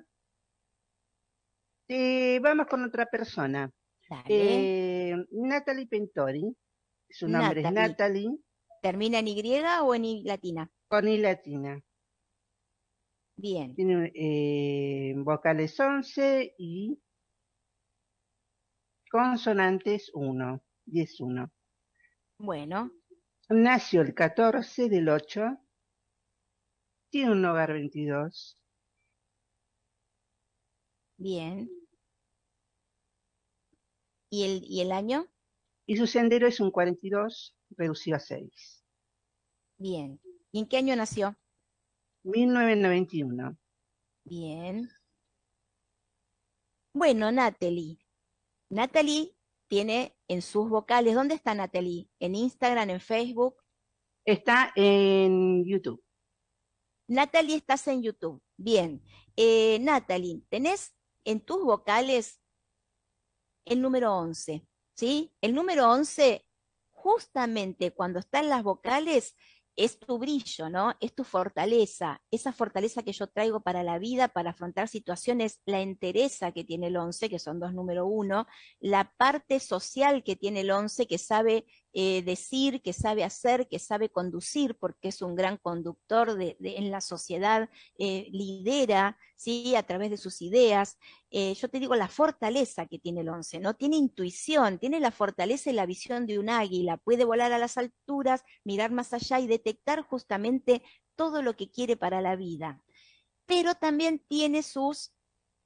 B: eh, vamos con otra persona. Eh, Natalie Pentori, su nombre es Natalie.
A: ¿Termina en Y o en I latina?
B: Con I latina.
A: Bien.
B: Tiene eh, vocales 11 y consonantes 1, 10, 1.
A: Bueno.
B: Nació el 14 del 8. Tiene un hogar 22.
A: Bien. ¿Y el, ¿Y el año?
B: Y su sendero es un 42 reducido a 6.
A: Bien. ¿Y en qué año nació?
B: 1991.
A: Bien. Bueno, Natalie. Natalie tiene en sus vocales. ¿Dónde está Natalie? ¿En Instagram, en Facebook?
B: Está en YouTube.
A: Natalie, estás en YouTube. Bien. Eh, Natalie, tenés en tus vocales el número 11, ¿sí? El número 11, justamente cuando están las vocales, es tu brillo, ¿no? Es tu fortaleza, esa fortaleza que yo traigo para la vida, para afrontar situaciones, la entereza que tiene el 11, que son dos número uno, la parte social que tiene el 11, que sabe eh, decir, que sabe hacer, que sabe conducir, porque es un gran conductor de, en la sociedad, eh, lidera, ¿sí? A través de sus ideas. Eh, yo te digo la fortaleza que tiene el 11, ¿no? Tiene intuición, tiene la fortaleza y la visión de un águila, puede volar a las alturas, mirar más allá y detectar justamente todo lo que quiere para la vida. Pero también tiene sus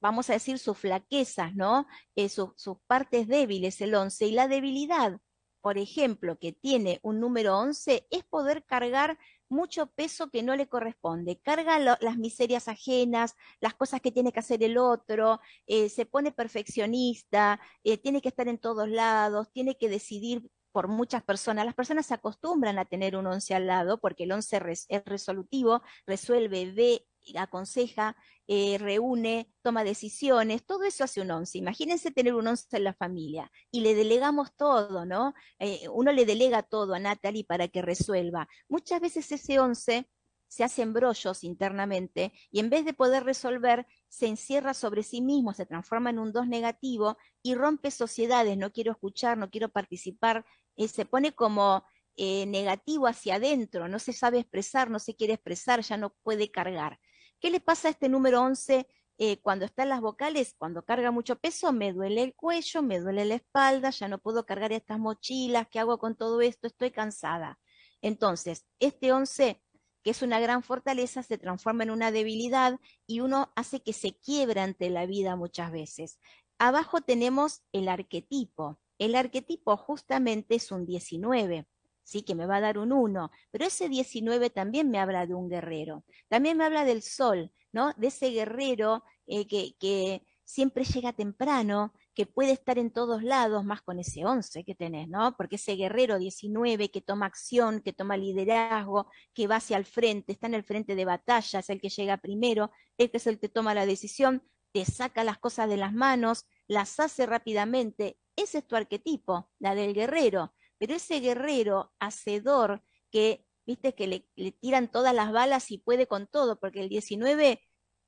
A: vamos a decir, sus flaquezas, ¿no? sus partes débiles, el 11, y la debilidad por ejemplo, que tiene un número 11, es poder cargar mucho peso que no le corresponde. Carga las miserias ajenas, las cosas que tiene que hacer el otro, eh, se pone perfeccionista, eh, tiene que estar en todos lados, tiene que decidir por muchas personas. Las personas se acostumbran a tener un 11 al lado porque el 11 es resolutivo, resuelve, ve, aconseja, eh, reúne, toma decisiones, todo eso hace un once. Imagínense tener un once en la familia y le delegamos todo, ¿no? Eh, uno le delega todo a Natalie para que resuelva. Muchas veces ese once se hace embrollos internamente y en vez de poder resolver, se encierra sobre sí mismo, se transforma en un dos negativo y rompe sociedades, no quiero escuchar, no quiero participar, eh, se pone como negativo hacia adentro, no se sabe expresar, no se quiere expresar, ya no puede cargar. ¿Qué le pasa a este número 11 eh, cuando están las vocales? Cuando carga mucho peso, me duele el cuello, me duele la espalda, ya no puedo cargar estas mochilas, ¿qué hago con todo esto? Estoy cansada. Entonces, este 11 que es una gran fortaleza, se transforma en una debilidad y uno hace que se quiebra ante la vida muchas veces. Abajo tenemos el arquetipo. El arquetipo justamente es un 19 sí, que me va a dar un 1, pero ese 19 también me habla de un guerrero, también me habla del sol, ¿no? De ese guerrero eh, que, que siempre llega temprano, que puede estar en todos lados, más con ese 11 que tenés, ¿no? Porque ese guerrero 19 que toma acción, que toma liderazgo, que va hacia el frente, está en el frente de batalla, es el que llega primero, este es el que toma la decisión, te saca las cosas de las manos, las hace rápidamente. Ese es tu arquetipo, la del guerrero pero ese guerrero hacedor que, viste, que le, tiran todas las balas y puede con todo, porque el 19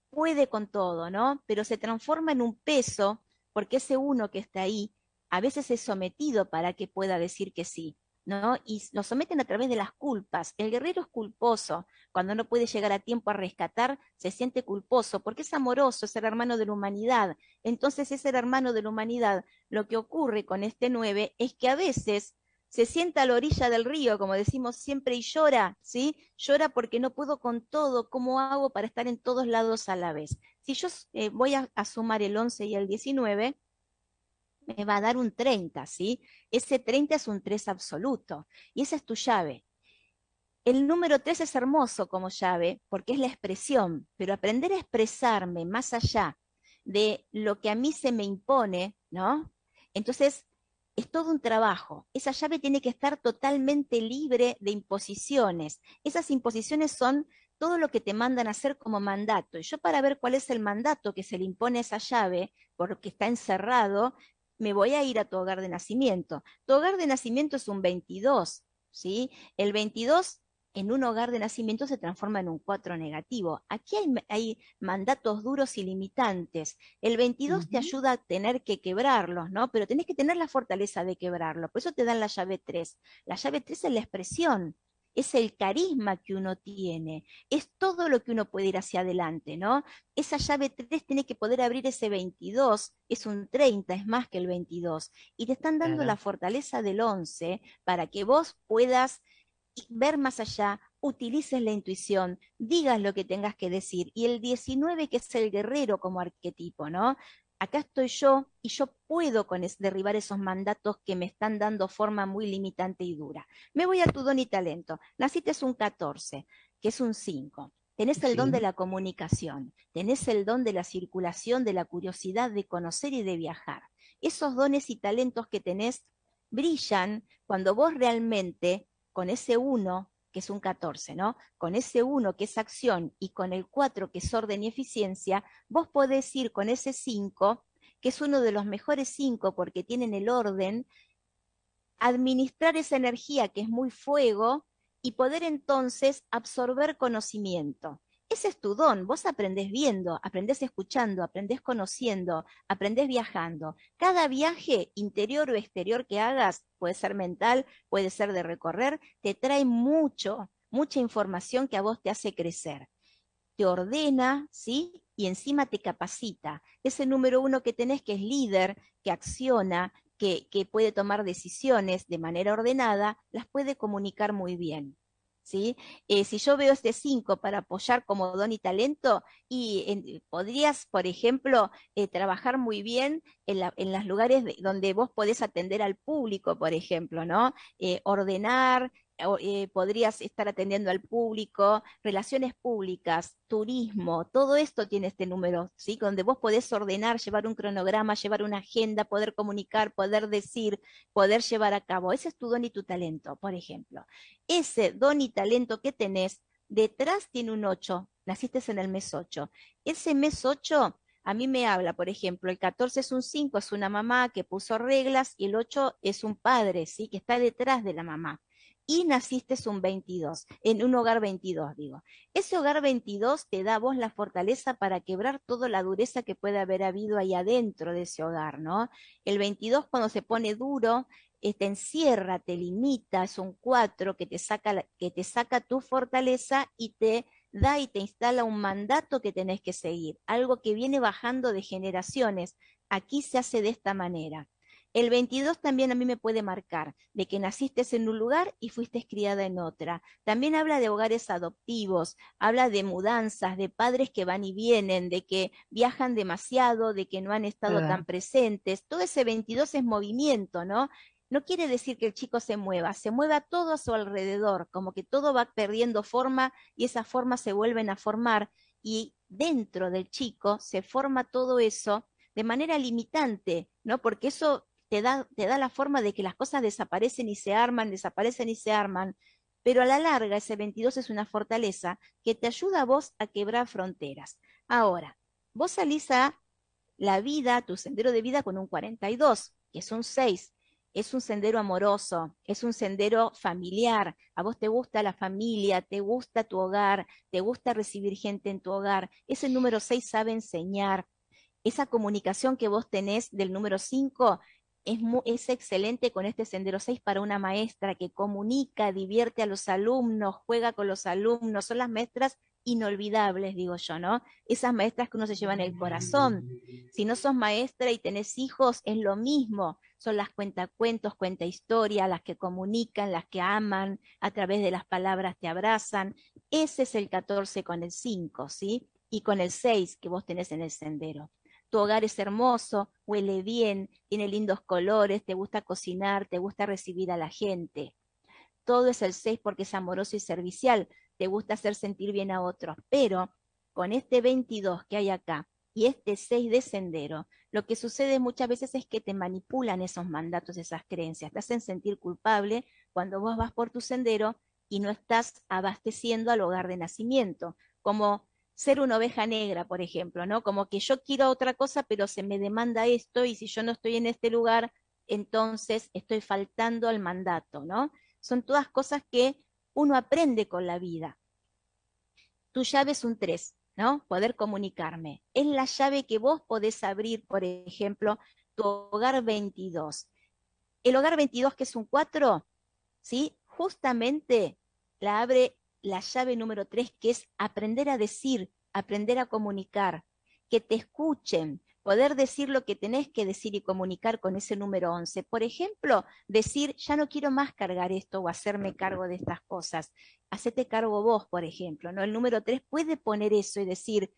A: puede con todo, ¿no? Pero se transforma en un peso, porque ese uno que está ahí a veces es sometido para que pueda decir que sí. ¿no? Y lo someten a través de las culpas. El guerrero es culposo. Cuando no puede llegar a tiempo a rescatar, se siente culposo porque es amoroso, es el hermano de la humanidad. Entonces, ese hermano de la humanidad, lo que ocurre con este nueve es que a veces se sienta a la orilla del río, como decimos siempre, y llora, ¿sí? Llora porque no puedo con todo, ¿cómo hago para estar en todos lados a la vez? Si yo eh, voy a, sumar el 11 y el 19, me va a dar un 30, ¿sí? Ese 30 es un 3 absoluto, y esa es tu llave. El número 3 es hermoso como llave porque es la expresión, pero aprender a expresarme más allá de lo que a mí se me impone, ¿no? Entonces, es todo un trabajo. Esa llave tiene que estar totalmente libre de imposiciones. Esas imposiciones son todo lo que te mandan hacer como mandato. Y yo para ver cuál es el mandato que se le impone a esa llave, porque está encerrado, me voy a ir a tu hogar de nacimiento. Tu hogar de nacimiento es un 22, ¿sí? El 22 en un hogar de nacimiento se transforma en un 4 negativo. Aquí hay, mandatos duros y limitantes. El 22 te ayuda a tener que quebrarlos, ¿no? Pero tenés que tener la fortaleza de quebrarlos. Por eso te dan la llave 3. La llave 3 es la expresión, es el carisma que uno tiene, es todo lo que uno puede ir hacia adelante, ¿no? Esa llave 3 tiene que poder abrir ese 22, es un 30, es más que el 22. Y te están dando la fortaleza del 11 para que vos puedas ver más allá, utilices la intuición, digas lo que tengas que decir. Y el 19, que es el guerrero como arquetipo, ¿no? Acá estoy yo y yo puedo con derribar esos mandatos que me están dando forma muy limitante y dura. Me voy a tu don y talento. Naciste es un 14, que es un 5. Tenés el don de la comunicación, tenés el don de la circulación, de la curiosidad de conocer y de viajar. Esos dones y talentos que tenés brillan cuando vos realmente con ese uno que es un 14, ¿no? Con ese 1 que es acción y con el 4 que es orden y eficiencia, vos podés ir con ese 5, que es uno de los mejores 5 porque tienen el orden, administrar esa energía que es muy fuego y poder entonces absorber conocimiento. Ese es tu don, vos aprendés viendo, aprendés escuchando, aprendés conociendo, aprendés viajando. Cada viaje interior o exterior que hagas, puede ser mental, puede ser de recorrer, te trae mucho, mucha información que a vos te hace crecer. Te ordena, ¿sí? Y encima te capacita. Ese número uno que tenés que es líder, que acciona, que, que puede tomar decisiones de manera ordenada, las puede comunicar muy bien. ¿Sí? Eh, si yo veo este 5 para apoyar como don y talento, y podrías, por ejemplo, eh, trabajar muy bien en, los lugares donde vos podés atender al público, por ejemplo, ¿no? Eh, ordenar, eh, podrías estar atendiendo al público, relaciones públicas, turismo, todo esto tiene este número, ¿sí? Donde vos podés ordenar, llevar un cronograma, llevar una agenda, poder comunicar, poder decir, poder llevar a cabo. Ese es tu don y tu talento, por ejemplo. Ese don y talento que tenés, detrás tiene un 8, naciste en el mes 8. Ese mes 8 a mí me habla, por ejemplo, el 14 es un 5, es una mamá que puso reglas y el 8 es un padre, ¿sí? Que está detrás de la mamá y naciste un 22, en un hogar 22, digo. Ese hogar 22 te da a vos la fortaleza para quebrar toda la dureza que puede haber habido ahí adentro de ese hogar, ¿no? El 22 cuando se pone duro, te encierra, te limita, es un 4 que te saca, que te saca tu fortaleza y te da y te instala un mandato que tenés que seguir, algo que viene bajando de generaciones. Aquí se hace de esta manera. El 22 también a mí me puede marcar de que naciste en un lugar y fuiste criada en otra. También habla de hogares adoptivos, habla de mudanzas, de padres que van y vienen, de que viajan demasiado, de que no han estado tan presentes. Todo ese 22 es movimiento, ¿no? No quiere decir que el chico se mueva, se mueva todo a su alrededor, como que todo va perdiendo forma y esas formas se vuelven a formar y dentro del chico se forma todo eso de manera limitante, ¿no? Porque eso te da, te da la forma de que las cosas desaparecen y se arman, desaparecen y se arman, pero a la larga ese 22 es una fortaleza que te ayuda a vos a quebrar fronteras. Ahora, vos salís a la vida, tu sendero de vida con un 42, que es un 6, es un sendero amoroso, es un sendero familiar, a vos te gusta la familia, te gusta tu hogar, te gusta recibir gente en tu hogar, ese número 6 sabe enseñar, esa comunicación que vos tenés del número 5 es, excelente con este Sendero 6 para una maestra que comunica, divierte a los alumnos, juega con los alumnos, son las maestras inolvidables, digo yo, ¿no? Esas maestras que uno se lleva en el corazón. Si no sos maestra y tenés hijos, es lo mismo. Son las cuentacuentos, cuenta historia, las que comunican, las que aman, a través de las palabras te abrazan. Ese es el 14 con el 5, ¿sí? Y con el 6 que vos tenés en el sendero tu hogar es hermoso, huele bien, tiene lindos colores, te gusta cocinar, te gusta recibir a la gente. Todo es el 6 porque es amoroso y servicial, te gusta hacer sentir bien a otros, pero con este 22 que hay acá y este 6 de sendero, lo que sucede muchas veces es que te manipulan esos mandatos, esas creencias, te hacen sentir culpable cuando vos vas por tu sendero y no estás abasteciendo al hogar de nacimiento, como ser una oveja negra, por ejemplo, ¿no? Como que yo quiero otra cosa, pero se me demanda esto y si yo no estoy en este lugar, entonces estoy faltando al mandato, ¿no? Son todas cosas que uno aprende con la vida. Tu llave es un 3, ¿no? Poder comunicarme. Es la llave que vos podés abrir, por ejemplo, tu hogar 22. El hogar 22, que es un 4, ¿sí? Justamente la abre la llave número tres, que es aprender a decir, aprender a comunicar, que te escuchen, poder decir lo que tenés que decir y comunicar con ese número 11. Por ejemplo, decir, ya no quiero más cargar esto o hacerme cargo de estas cosas. Hacete cargo vos, por ejemplo, ¿no? El número 3 puede poner eso y decir,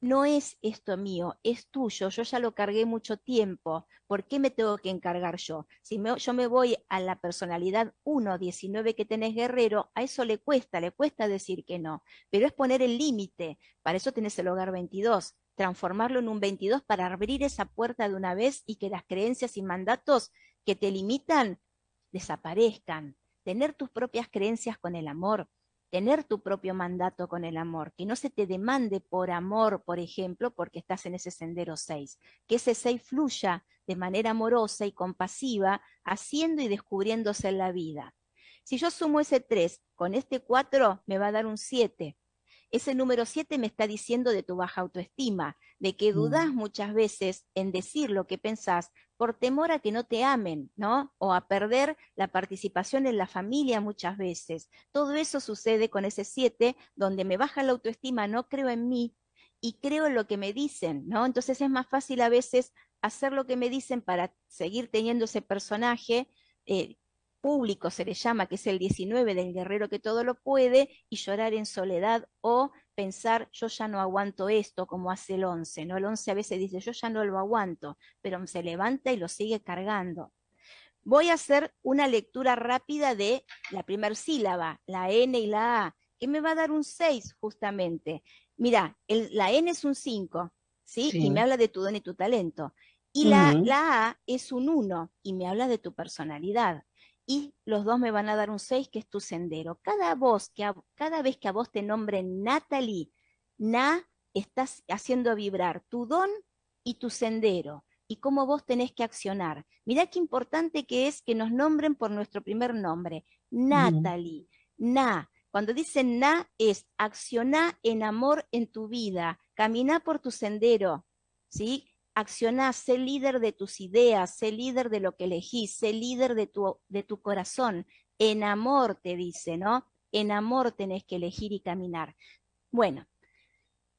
A: no es esto mío, es tuyo, yo ya lo cargué mucho tiempo, ¿por qué me tengo que encargar yo? Si yo me voy a la personalidad 1, 19 que tenés guerrero, a eso le cuesta, le cuesta decir que no, pero es poner el límite, para eso tenés el hogar 22, transformarlo en un 22 para abrir esa puerta de una vez y que las creencias y mandatos que te limitan desaparezcan, tener tus propias creencias con el amor, tener tu propio mandato con el amor, que no se te demande por amor, por ejemplo, porque estás en ese sendero 6, que ese 6 fluya de manera amorosa y compasiva, haciendo y descubriéndose en la vida. Si yo sumo ese 3 con este 4, me va a dar un 7. Ese número 7 me está diciendo de tu baja autoestima, de que dudas mm. muchas veces en decir lo que pensás por temor a que no te amen, ¿no? O a perder la participación en la familia muchas veces. Todo eso sucede con ese 7, donde me baja la autoestima, no creo en mí y creo en lo que me dicen, ¿no? Entonces es más fácil a veces hacer lo que me dicen para seguir teniendo ese personaje eh, público, se le llama, que es el 19 del guerrero que todo lo puede, y llorar en soledad o pensar, yo ya no aguanto esto, como hace el 11, ¿no? El 11 a veces dice, yo ya no lo aguanto, pero se levanta y lo sigue cargando. Voy a hacer una lectura rápida de la primera sílaba, la N y la A, que me va a dar un 6 justamente. Mira, la N es un 5, ¿sí? Y me habla de tu don y tu talento. Y la, la A es un 1 y me habla de tu personalidad y los dos me van a dar un 6, que es tu sendero. Cada, voz que cada vez que a vos te nombren Natalie, Na, estás haciendo vibrar tu don y tu sendero y cómo vos tenés que accionar. Mirá qué importante que es que nos nombren por nuestro primer nombre. Natalie, Na. Cuando dicen Na es accionar en amor en tu vida, caminar por tu sendero, ¿sí? Accioná, sé líder de tus ideas, sé líder de lo que elegís, sé líder de tu, de tu corazón. En amor te dice, ¿no? En amor tenés que elegir y caminar. Bueno,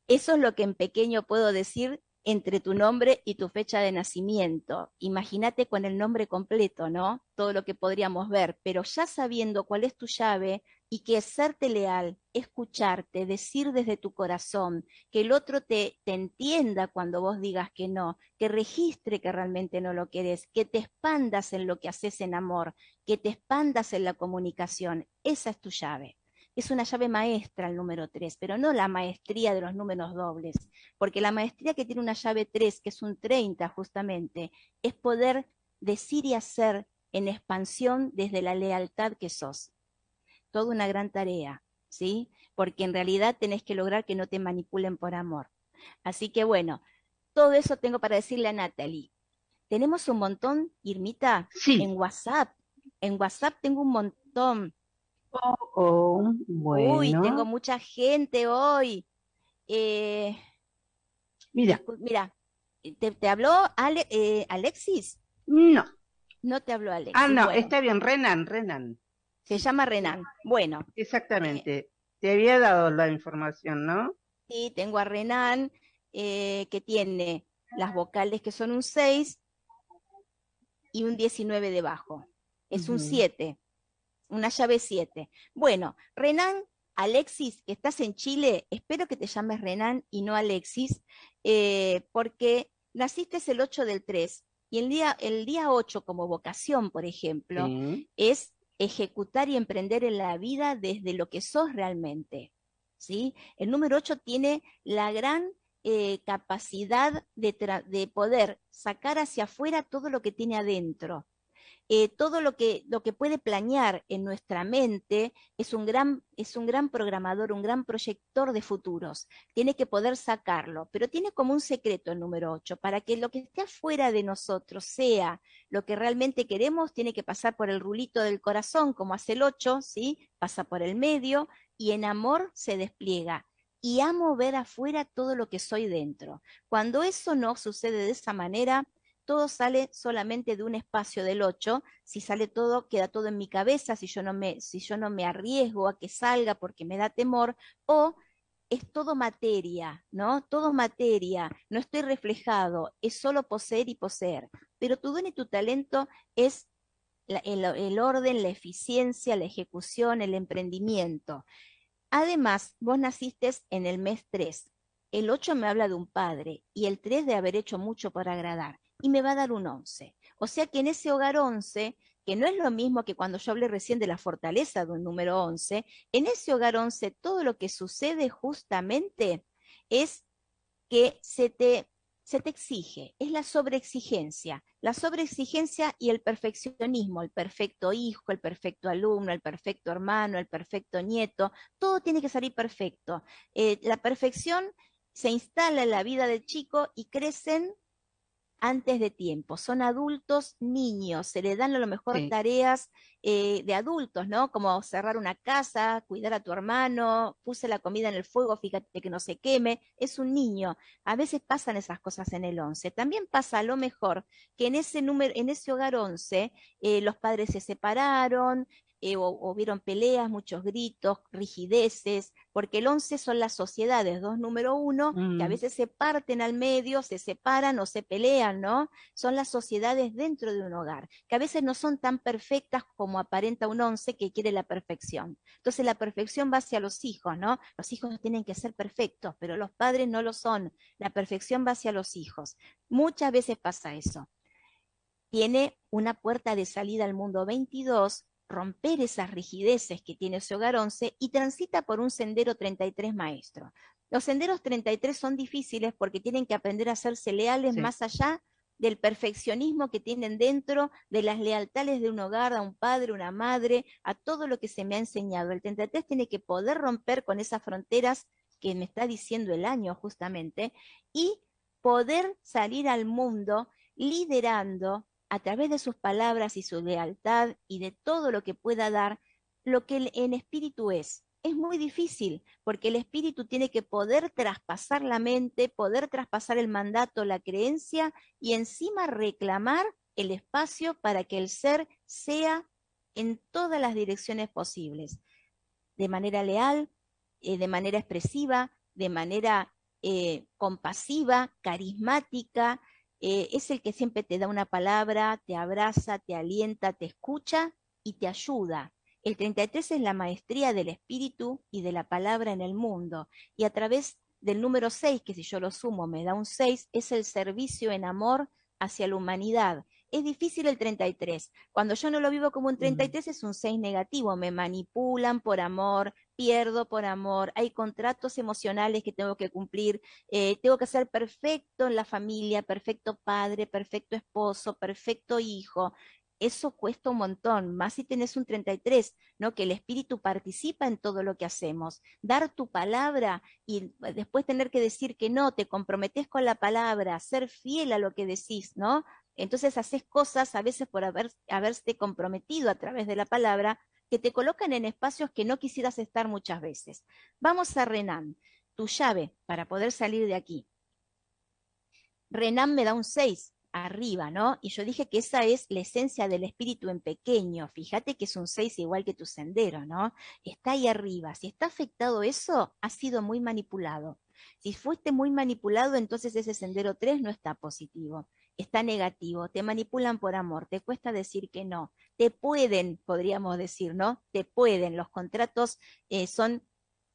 A: eso es lo que en pequeño puedo decir entre tu nombre y tu fecha de nacimiento. Imagínate con el nombre completo, ¿no? Todo lo que podríamos ver, pero ya sabiendo cuál es tu llave y que serte leal, escucharte, decir desde tu corazón, que el otro te, te entienda cuando vos digas que no, que registre que realmente no lo querés, que te expandas en lo que haces en amor, que te expandas en la comunicación. Esa es tu llave es una llave maestra el número 3, pero no la maestría de los números dobles, porque la maestría que tiene una llave 3, que es un 30 justamente, es poder decir y hacer en expansión desde la lealtad que sos. Toda una gran tarea, ¿sí? Porque en realidad tenés que lograr que no te manipulen por amor. Así que bueno, todo eso tengo para decirle a Natalie. Tenemos un montón, Irmita,
B: sí.
A: en WhatsApp. En WhatsApp tengo un montón.
B: Oh, oh, bueno.
A: Uy, tengo mucha gente hoy. Eh,
B: mira.
A: Mira, ¿te, habló eh, Alexis?
B: No.
A: No te habló Alexis.
B: Ah, no, está bien, Renan, Renan.
A: Se llama Renan. Bueno.
B: Exactamente. te había dado la información, ¿no?
A: Sí, tengo a Renan, eh, que tiene las vocales que son un 6 y un 19 debajo. Es un 7 una llave 7. Bueno, Renan, Alexis, que estás en Chile, espero que te llames Renan y no Alexis, eh, porque naciste el 8 del 3 y el día, el día 8 como vocación, por ejemplo, es ejecutar y emprender en la vida desde lo que sos realmente. ¿sí? El número 8 tiene la gran eh, capacidad de, de, poder sacar hacia afuera todo lo que tiene adentro. Eh, todo lo que, lo que puede planear en nuestra mente es un, gran, es un gran programador, un gran proyector de futuros. Tiene que poder sacarlo, pero tiene como un secreto el número 8. Para que lo que esté afuera de nosotros sea lo que realmente queremos, tiene que pasar por el rulito del corazón, como hace el 8, ¿sí? Pasa por el medio y en amor se despliega y amo ver afuera todo lo que soy dentro. Cuando eso no sucede de esa manera, todo sale solamente de un espacio del 8, si sale todo, queda todo en mi cabeza, si yo no me, arriesgo a que salga porque me da temor, o es todo materia, ¿no? Todo materia, no estoy reflejado, es solo poseer y poseer. Pero tu don y tu talento es el, el orden, la eficiencia, la ejecución, el emprendimiento. Además, vos naciste en el mes 3. El 8 me habla de un padre y el 3 de haber hecho mucho por agradar y me va a dar un 11. O sea que en ese hogar 11, que no es lo mismo que cuando yo hablé recién de la fortaleza de un número 11, en ese hogar 11 todo lo que sucede justamente es que se te, se te exige, es la sobreexigencia. La sobreexigencia y el perfeccionismo, el perfecto hijo, el perfecto alumno, el perfecto hermano, el perfecto nieto, todo tiene que salir perfecto. Eh, la perfección se instala en la vida del chico y crecen antes de tiempo. Son adultos niños, se les dan a lo mejor tareas eh, de adultos, ¿no? Como cerrar una casa, cuidar a tu hermano, puse la comida en el fuego, fíjate que no se queme. Es un niño. A veces pasan esas cosas en el 11. También pasa a lo mejor que en ese número, en ese hogar 11, eh, los padres se separaron, eh, o, vieron peleas, muchos gritos, rigideces, porque el 11 son las sociedades, dos número uno, que a mm. veces se parten al medio, se separan o se pelean, ¿no? Son las sociedades dentro de un hogar, que a veces no son tan perfectas como aparenta un 11 que quiere la perfección. Entonces la perfección va hacia los hijos, ¿no? Los hijos tienen que ser perfectos, pero los padres no lo son. La perfección va hacia los hijos. Muchas veces pasa eso. Tiene una puerta de salida al mundo 22 romper esas rigideces que tiene ese hogar 11 y transita por un sendero 33 maestro. Los senderos 33 son difíciles porque tienen que aprender a hacerse leales más allá del perfeccionismo que tienen dentro, de las lealtades de un hogar, a un padre, una madre, a todo lo que se me ha enseñado. El 33 tiene que poder romper con esas fronteras que me está diciendo el año justamente y poder salir al mundo liderando a través de sus palabras y su lealtad y de todo lo que pueda dar, lo que en espíritu es. Es muy difícil porque el espíritu tiene que poder traspasar la mente, poder traspasar el mandato, la creencia y encima reclamar el espacio para que el ser sea en todas las direcciones posibles, de manera leal, eh, de manera expresiva, de manera eh, compasiva, carismática, eh, es el que siempre te da una palabra, te abraza, te alienta, te escucha y te ayuda. El 33 es la maestría del espíritu y de la palabra en el mundo. Y a través del número 6, que si yo lo sumo me da un 6, es el servicio en amor hacia la humanidad. Es difícil el 33. Cuando yo no lo vivo como un 33 es un 6 negativo. Me manipulan por amor, pierdo por amor, hay contratos emocionales que tengo que cumplir, eh, tengo que ser perfecto en la familia, perfecto padre, perfecto esposo, perfecto hijo. Eso cuesta un montón, más si tenés un 33, ¿no? Que el espíritu participa en todo lo que hacemos. Dar tu palabra y después tener que decir que no, te comprometes con la palabra, ser fiel a lo que decís, ¿no? Entonces haces cosas a veces por haber, haberte comprometido a través de la palabra que te colocan en espacios que no quisieras estar muchas veces. Vamos a Renan, tu llave para poder salir de aquí. Renan me da un 6 arriba, ¿no? Y yo dije que esa es la esencia del espíritu en pequeño. Fíjate que es un 6 igual que tu sendero, ¿no? Está ahí arriba. Si está afectado eso, ha sido muy manipulado. Si fuiste muy manipulado, entonces ese sendero 3 no está positivo está negativo, te manipulan por amor, te cuesta decir que no, te pueden, podríamos decir, ¿no? Te pueden, los contratos eh, son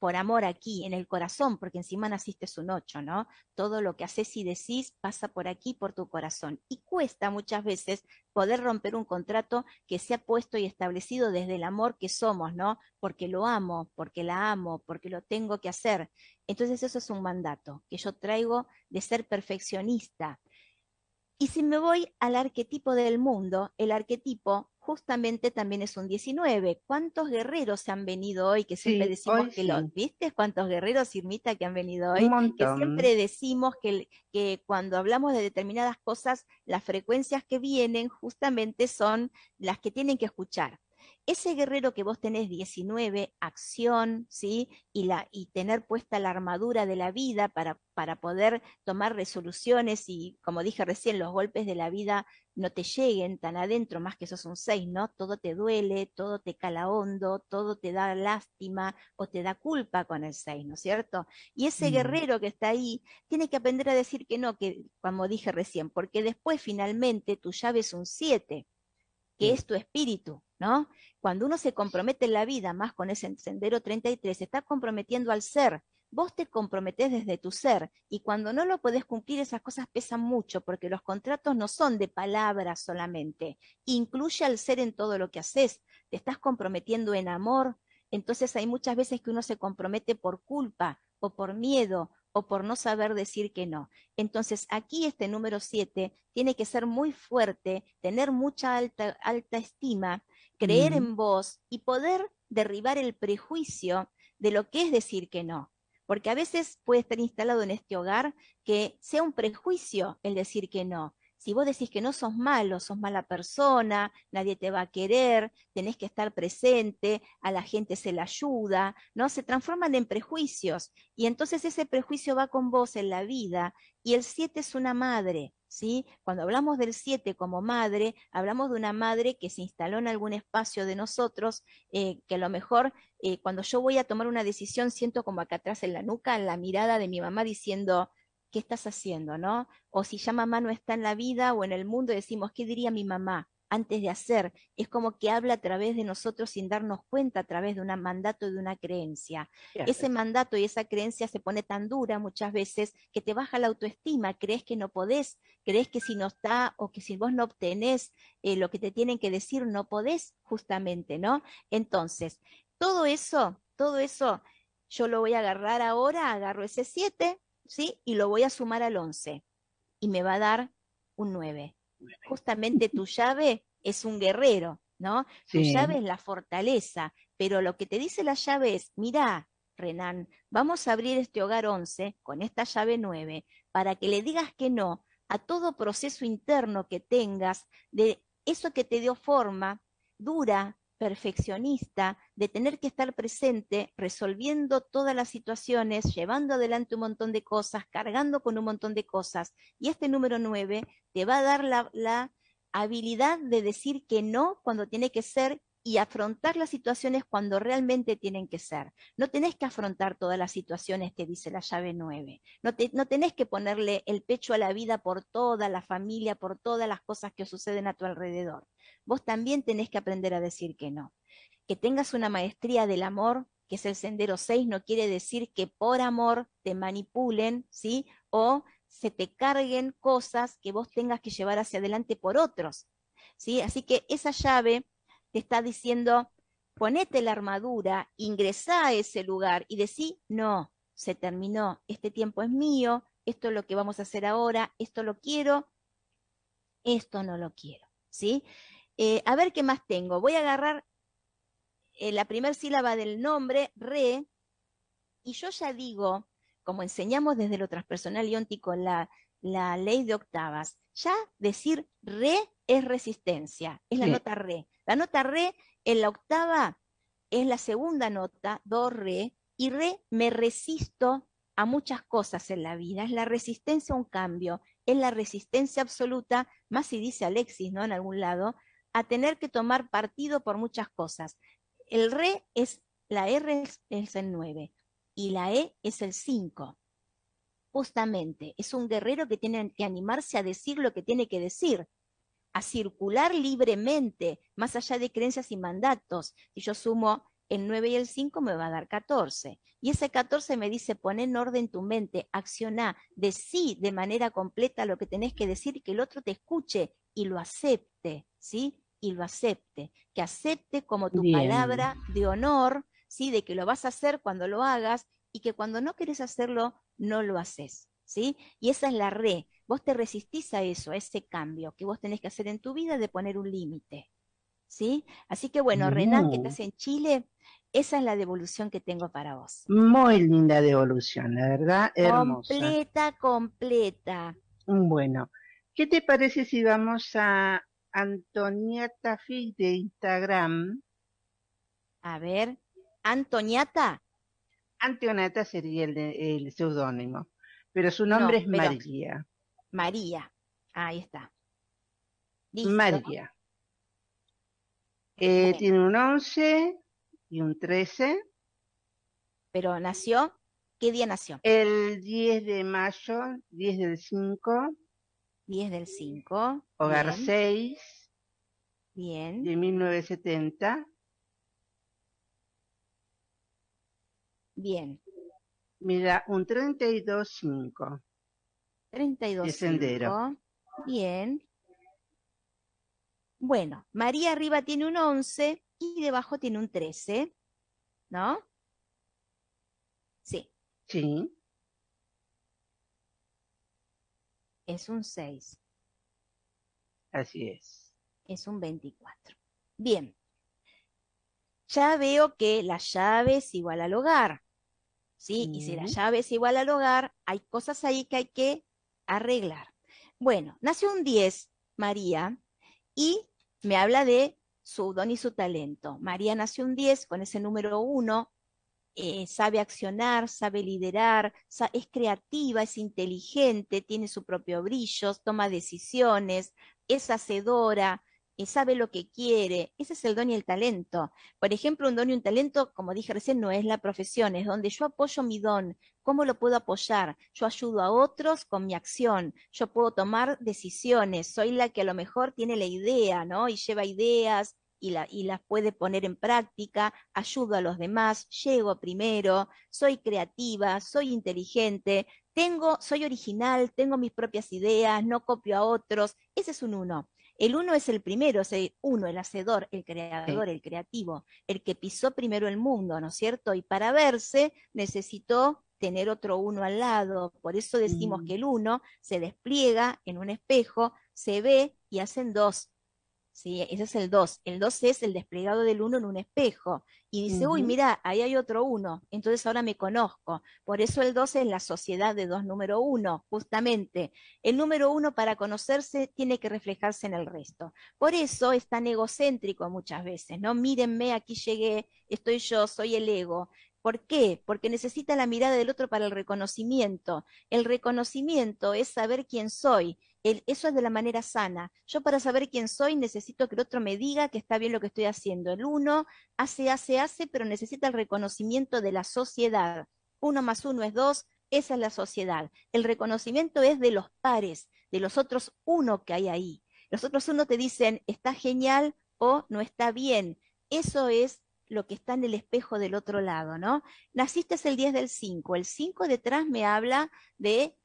A: por amor aquí, en el corazón, porque encima naciste un ocho, ¿no? Todo lo que haces y decís pasa por aquí, por tu corazón. Y cuesta muchas veces poder romper un contrato que se ha puesto y establecido desde el amor que somos, ¿no? Porque lo amo, porque la amo, porque lo tengo que hacer. Entonces eso es un mandato que yo traigo de ser perfeccionista, y si me voy al arquetipo del mundo, el arquetipo justamente también es un 19. ¿Cuántos guerreros se han venido hoy? Que siempre decimos que los, ¿viste? ¿Cuántos guerreros, Irmita, que han venido hoy? Que siempre decimos que, que cuando hablamos de determinadas cosas, las frecuencias que vienen justamente son las que tienen que escuchar ese guerrero que vos tenés 19, acción, ¿sí? Y, la, y tener puesta la armadura de la vida para, para poder tomar resoluciones y, como dije recién, los golpes de la vida no te lleguen tan adentro, más que sos un 6, ¿no? Todo te duele, todo te cala hondo, todo te da lástima o te da culpa con el 6, ¿no es cierto? Y ese mm. guerrero que está ahí tiene que aprender a decir que no, que como dije recién, porque después finalmente tu llave es un 7 que es tu espíritu, ¿no? Cuando uno se compromete en la vida, más con ese sendero 33, está comprometiendo al ser. Vos te comprometés desde tu ser y cuando no lo podés cumplir esas cosas pesan mucho porque los contratos no son de palabras solamente. Incluye al ser en todo lo que haces. Te estás comprometiendo en amor. Entonces hay muchas veces que uno se compromete por culpa o por miedo o por no saber decir que no. Entonces, aquí este número 7 tiene que ser muy fuerte, tener mucha alta, alta estima, creer en vos y poder derribar el prejuicio de lo que es decir que no. Porque a veces puede estar instalado en este hogar que sea un prejuicio el decir que no. Si vos decís que no sos malo, sos mala persona, nadie te va a querer, tenés que estar presente, a la gente se la ayuda, ¿no? Se transforman en prejuicios y entonces ese prejuicio va con vos en la vida y el siete es una madre, ¿sí? Cuando hablamos del siete como madre, hablamos de una madre que se instaló en algún espacio de nosotros, eh, que a lo mejor eh, cuando yo voy a tomar una decisión siento como acá atrás en la nuca, en la mirada de mi mamá diciendo, ¿qué estás haciendo? ¿no? O si ya mamá no está en la vida o en el mundo, decimos, ¿qué diría mi mamá? antes de hacer. Es como que habla a través de nosotros sin darnos cuenta, a través de un mandato y de una creencia. Ese mandato y esa creencia se pone tan dura muchas veces que te baja la autoestima, crees que no podés, crees que si no está o que si vos no obtenés eh, lo que te tienen que decir, no podés justamente, ¿no? Entonces, todo eso, todo eso, yo lo voy a agarrar ahora, agarro ese 7, ¿sí? Y lo voy a sumar al 11 y me va a dar un 9. Justamente tu llave es un guerrero, ¿no? Tu llave es la fortaleza, pero lo que te dice la llave es, mira, Renan, vamos a abrir este hogar 11 con esta llave 9 para que le digas que no a todo proceso interno que tengas de eso que te dio forma, dura, perfeccionista, de tener que estar presente, resolviendo todas las situaciones, llevando adelante un montón de cosas, cargando con un montón de cosas. Y este número 9 te va a dar la, habilidad de decir que no cuando tiene que ser y afrontar las situaciones cuando realmente tienen que ser. No tenés que afrontar todas las situaciones que dice la llave 9. No, no tenés que ponerle el pecho a la vida por toda la familia, por todas las cosas que suceden a tu alrededor. Vos también tenés que aprender a decir que no. Que tengas una maestría del amor, que es el sendero 6, no quiere decir que por amor te manipulen, ¿sí? O se te carguen cosas que vos tengas que llevar hacia adelante por otros, ¿sí? Así que esa llave te está diciendo, ponete la armadura, ingresá a ese lugar y decí, no, se terminó, este tiempo es mío, esto es lo que vamos a hacer ahora, esto lo quiero, esto no lo quiero, ¿sí? Eh, a ver qué más tengo. Voy a agarrar eh, la primera sílaba del nombre, re, y yo ya digo, como enseñamos desde lo transpersonal y óntico la, la ley de octavas, ya decir re es resistencia, es la nota re. La nota re en la octava es la segunda nota, do, re, y re me resisto a muchas cosas en la vida, es la resistencia a un cambio, es la resistencia absoluta, más si dice Alexis, ¿no? En algún lado, a tener que tomar partido por muchas cosas. El re es, la R es el 9 y la E es el 5 justamente es un guerrero que tiene que animarse a decir lo que tiene que decir, a circular libremente, más allá de creencias y mandatos. Si yo sumo el 9 y el 5 me va a dar 14. Y ese 14 me dice, pon en orden tu mente, acciona, decí de manera completa lo que tenés que decir y que el otro te escuche y lo acepte, ¿sí? Y lo acepte, que acepte como tu palabra de honor, ¿sí? De que lo vas a hacer cuando lo hagas y que cuando no querés hacerlo, no lo haces, ¿sí? Y esa es la re. Vos te resistís a eso, a ese cambio que vos tenés que hacer en tu vida de poner un límite, ¿sí? Así que bueno, Renan, que estás en Chile, esa es la devolución que tengo para vos.
B: Muy linda devolución, la verdad, hermosa.
A: Completa, completa.
B: Bueno, ¿qué te parece si vamos a Antonieta Fi de Instagram?
A: A ver, Antoniata.
B: Antioneta sería el, seudónimo, pero su nombre es María.
A: María, ahí está.
B: María. Eh, tiene un 11 y un 13.
A: Pero nació, ¿qué día nació?
B: El 10 de mayo, 10 del 5.
A: 10 del 5.
B: Hogar 6.
A: Bien.
B: De 1970.
A: Bien.
B: Mira, un 32.5.
A: 32. sendero. Bien. Bueno, María arriba tiene un 11 y debajo tiene un 13. ¿No? Sí.
B: Sí.
A: Es un 6.
B: Así es.
A: Es un 24. Bien. Ya veo que la llave es igual al hogar. ¿Sí? Y si la llave es igual al hogar, hay cosas ahí que hay que arreglar. Bueno, nació un 10, María, y me habla de su don y su talento. María nació un 10 con ese número 1, eh, sabe accionar, sabe liderar, es creativa, es inteligente, tiene su propio brillo, toma decisiones, es hacedora, y sabe lo que quiere. Ese es el don y el talento. Por ejemplo, un don y un talento, como dije recién, no es la profesión, es donde yo apoyo mi don. ¿Cómo lo puedo apoyar? Yo ayudo a otros con mi acción. Yo puedo tomar decisiones. Soy la que a lo mejor tiene la idea, ¿no? Y lleva ideas y, la, y las puede poner en práctica. Ayudo a los demás. Llego primero. Soy creativa. Soy inteligente. Tengo, soy original. Tengo mis propias ideas. No copio a otros. Ese es un uno. El uno es el primero, o uno, el hacedor, el creador, el creativo, el que pisó primero el mundo, ¿no es cierto? Y para verse necesitó tener otro uno al lado. Por eso decimos mm. que el uno se despliega en un espejo, se ve y hacen dos. ¿Sí? Ese es el 2. El 2 es el desplegado del 1 en un espejo. Y dice, uy, mira, ahí hay otro 1. Entonces ahora me conozco. Por eso el 2 es la sociedad de dos número 1, justamente. El número 1 para conocerse tiene que reflejarse en el resto. Por eso es tan egocéntrico muchas veces, ¿no? Mírenme, aquí llegué, estoy yo, soy el ego. ¿Por qué? Porque necesita la mirada del otro para el reconocimiento. El reconocimiento es saber quién soy. eso es de la manera sana. Yo para saber quién soy necesito que el otro me diga que está bien lo que estoy haciendo. El uno hace, hace, hace, pero necesita el reconocimiento de la sociedad. Uno más uno es dos, esa es la sociedad. El reconocimiento es de los pares, de los otros uno que hay ahí. Los otros uno te dicen, está genial o no está bien. Eso es lo que está en el espejo del otro lado, ¿no? Naciste es el 10 del 5. El 5 detrás me habla de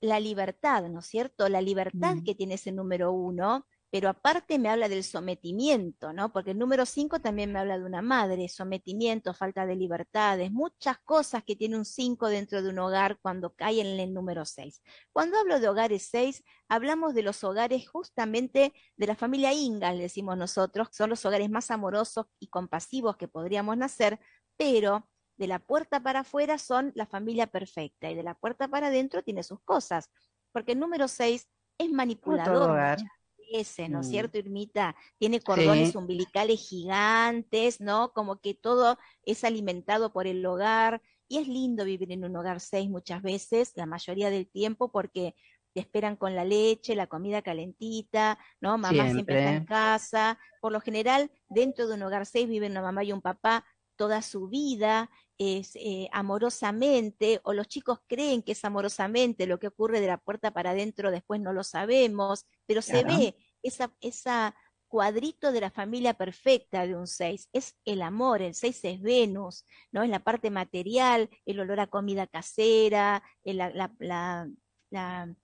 A: la libertad, ¿no es cierto? La libertad que tiene ese número 1 pero aparte me habla del sometimiento, ¿no? Porque el número 5 también me habla de una madre, sometimiento, falta de libertades, muchas cosas que tiene un 5 dentro de un hogar cuando cae en el número 6. Cuando hablo de hogares 6, hablamos de los hogares justamente de la familia Ingal, decimos nosotros, que son los hogares más amorosos y compasivos que podríamos nacer, pero de la puerta para afuera son la familia perfecta y de la puerta para adentro tiene sus cosas, porque el número 6 es manipulador. ¿no es mm. cierto, Irmita? Tiene cordones umbilicales gigantes, ¿no? Como que todo es alimentado por el hogar. Y es lindo vivir en un hogar seis muchas veces, la mayoría del tiempo, porque te esperan con la leche, la comida calentita, ¿no? Mamá siempre, está en casa. Por lo general, dentro de un hogar seis viven una mamá y un papá toda su vida, es eh, amorosamente, o los chicos creen que es amorosamente, lo que ocurre de la puerta para adentro después no lo sabemos, pero se ve esa, esa cuadrito de la familia perfecta de un 6. Es el amor, el 6 es Venus, ¿no? Es la parte material, el olor a comida casera, la, la, la, la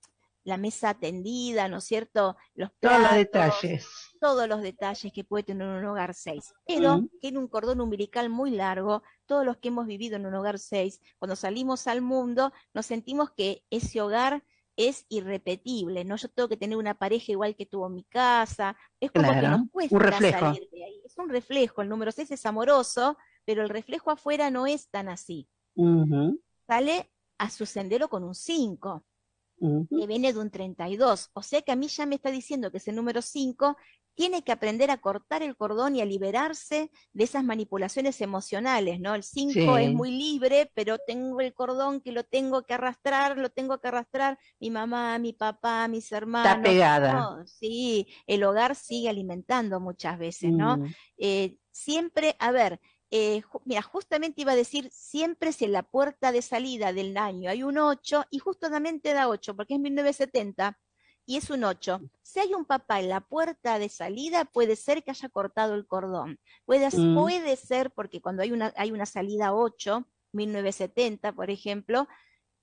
A: mesa atendida, ¿no es cierto?
B: Los todos los detalles.
A: Todos los detalles que puede tener un hogar 6. Pero tiene un cordón umbilical muy largo. Todos los que hemos vivido en un hogar 6, cuando salimos al mundo, nos sentimos que ese hogar es irrepetible, ¿no? Yo tengo que tener una pareja igual que tuvo mi casa. Es como que nos cuesta salir de ahí. Es un reflejo. El número 6 es amoroso, pero el reflejo afuera no es tan así. Sale a su sendero con un 5 que viene de un 32. O sea que a mí ya me está diciendo que ese número 5 tiene que aprender a cortar el cordón y a liberarse de esas manipulaciones emocionales, ¿no? El 5 es muy libre, pero tengo el cordón que lo tengo que arrastrar, lo tengo que arrastrar, mi mamá, mi papá, mis hermanos.
B: Está pegada.
A: sí, el hogar sigue alimentando muchas veces, ¿no? Mm. Eh, siempre, a ver, eh, mira, justamente iba a decir, siempre si en la puerta de salida del año hay un 8, y justamente da 8, porque es 1970, y es un 8. Si hay un papá en la puerta de salida, puede ser que haya cortado el cordón. Puede, mm. puede ser, porque cuando hay una, hay una salida 8, 1970, por ejemplo,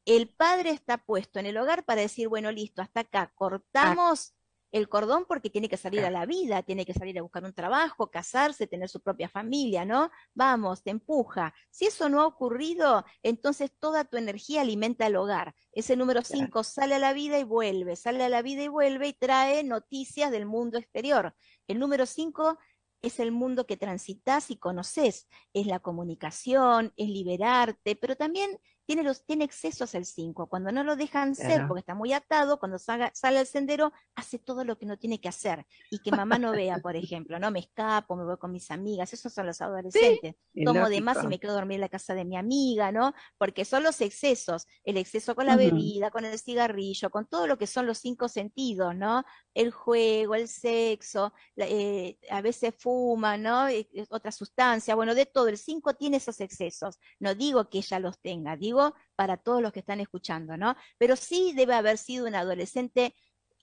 A: el padre está puesto en el hogar para decir, bueno, listo, hasta acá, cortamos El cordón porque tiene que salir a la vida, tiene que salir a buscar un trabajo, casarse, tener su propia familia, ¿no? Vamos, te empuja. Si eso no ha ocurrido, entonces toda tu energía alimenta el hogar. Ese número 5 sale a la vida y vuelve, sale a la vida y vuelve y trae noticias del mundo exterior. El número 5 es el mundo que transitas y conoces, es la comunicación, es liberarte, pero también tiene, los, tiene excesos el 5. Cuando no lo dejan ser porque está muy atado, cuando sale al sendero, hace todo lo que no tiene que hacer y que mamá no vea, por ejemplo, ¿no? Me escapo, me voy con mis amigas, esos son los adolescentes. Tomo de más y me quedo a dormir en la casa de mi amiga, ¿no? Porque son los excesos, el exceso con la bebida, con el cigarrillo, con todo lo que son los cinco sentidos, ¿no? El juego, el sexo, eh, a veces fuma, ¿no? Eh, otra sustancia, bueno, de todo. El 5 tiene esos excesos. No digo que ella los tenga, digo para todos los que están escuchando, ¿no? Pero sí debe haber sido un adolescente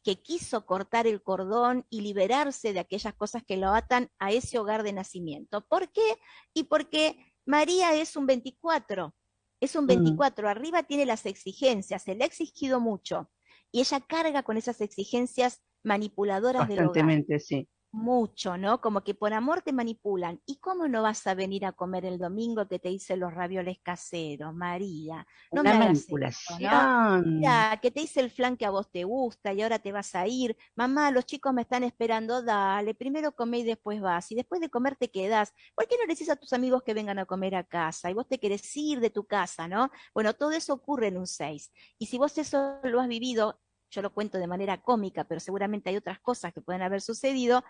A: que quiso cortar el cordón y liberarse de aquellas cosas que lo atan a ese hogar de nacimiento. ¿Por qué? Y porque María es un 24, es un 24, mm. arriba tiene las exigencias, se le ha exigido mucho y ella carga con esas exigencias manipuladoras del hogar.
B: sí
A: mucho, ¿no? Como que por amor te manipulan. ¿Y cómo no vas a venir a comer el domingo que te hice los ravioles caseros, María? No me manipulación. que te hice el flan que a vos te gusta y ahora te vas a ir. Mamá, los chicos me están esperando, dale, primero come y después vas. Y después de comer te quedas. ¿Por qué no le decís a tus amigos que vengan a comer a casa? Y vos te querés ir de tu casa, ¿no? Bueno, todo eso ocurre en un 6. Y si vos eso lo has vivido, yo lo cuento de manera cómica, pero seguramente hay otras cosas que pueden haber sucedido,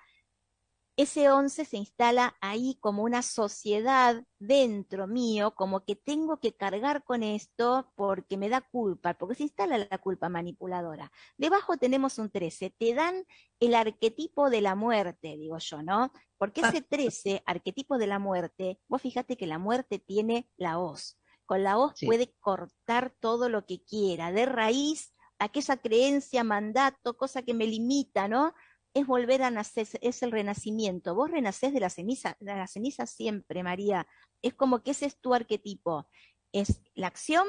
A: ese 11 se instala ahí como una sociedad dentro mío, como que tengo que cargar con esto porque me da culpa, porque se instala la culpa manipuladora. Debajo tenemos un 13, te dan el arquetipo de la muerte, digo yo, ¿no? Porque ese 13, arquetipo de la muerte, vos fíjate que la muerte tiene la hoz. Con la hoz puede cortar todo lo que quiera, de raíz aquella creencia, mandato, cosa que me limita, ¿no? Es volver a nacer, es el renacimiento. Vos renacés de la ceniza, de la ceniza siempre, María. Es como que ese es tu arquetipo. Es la acción,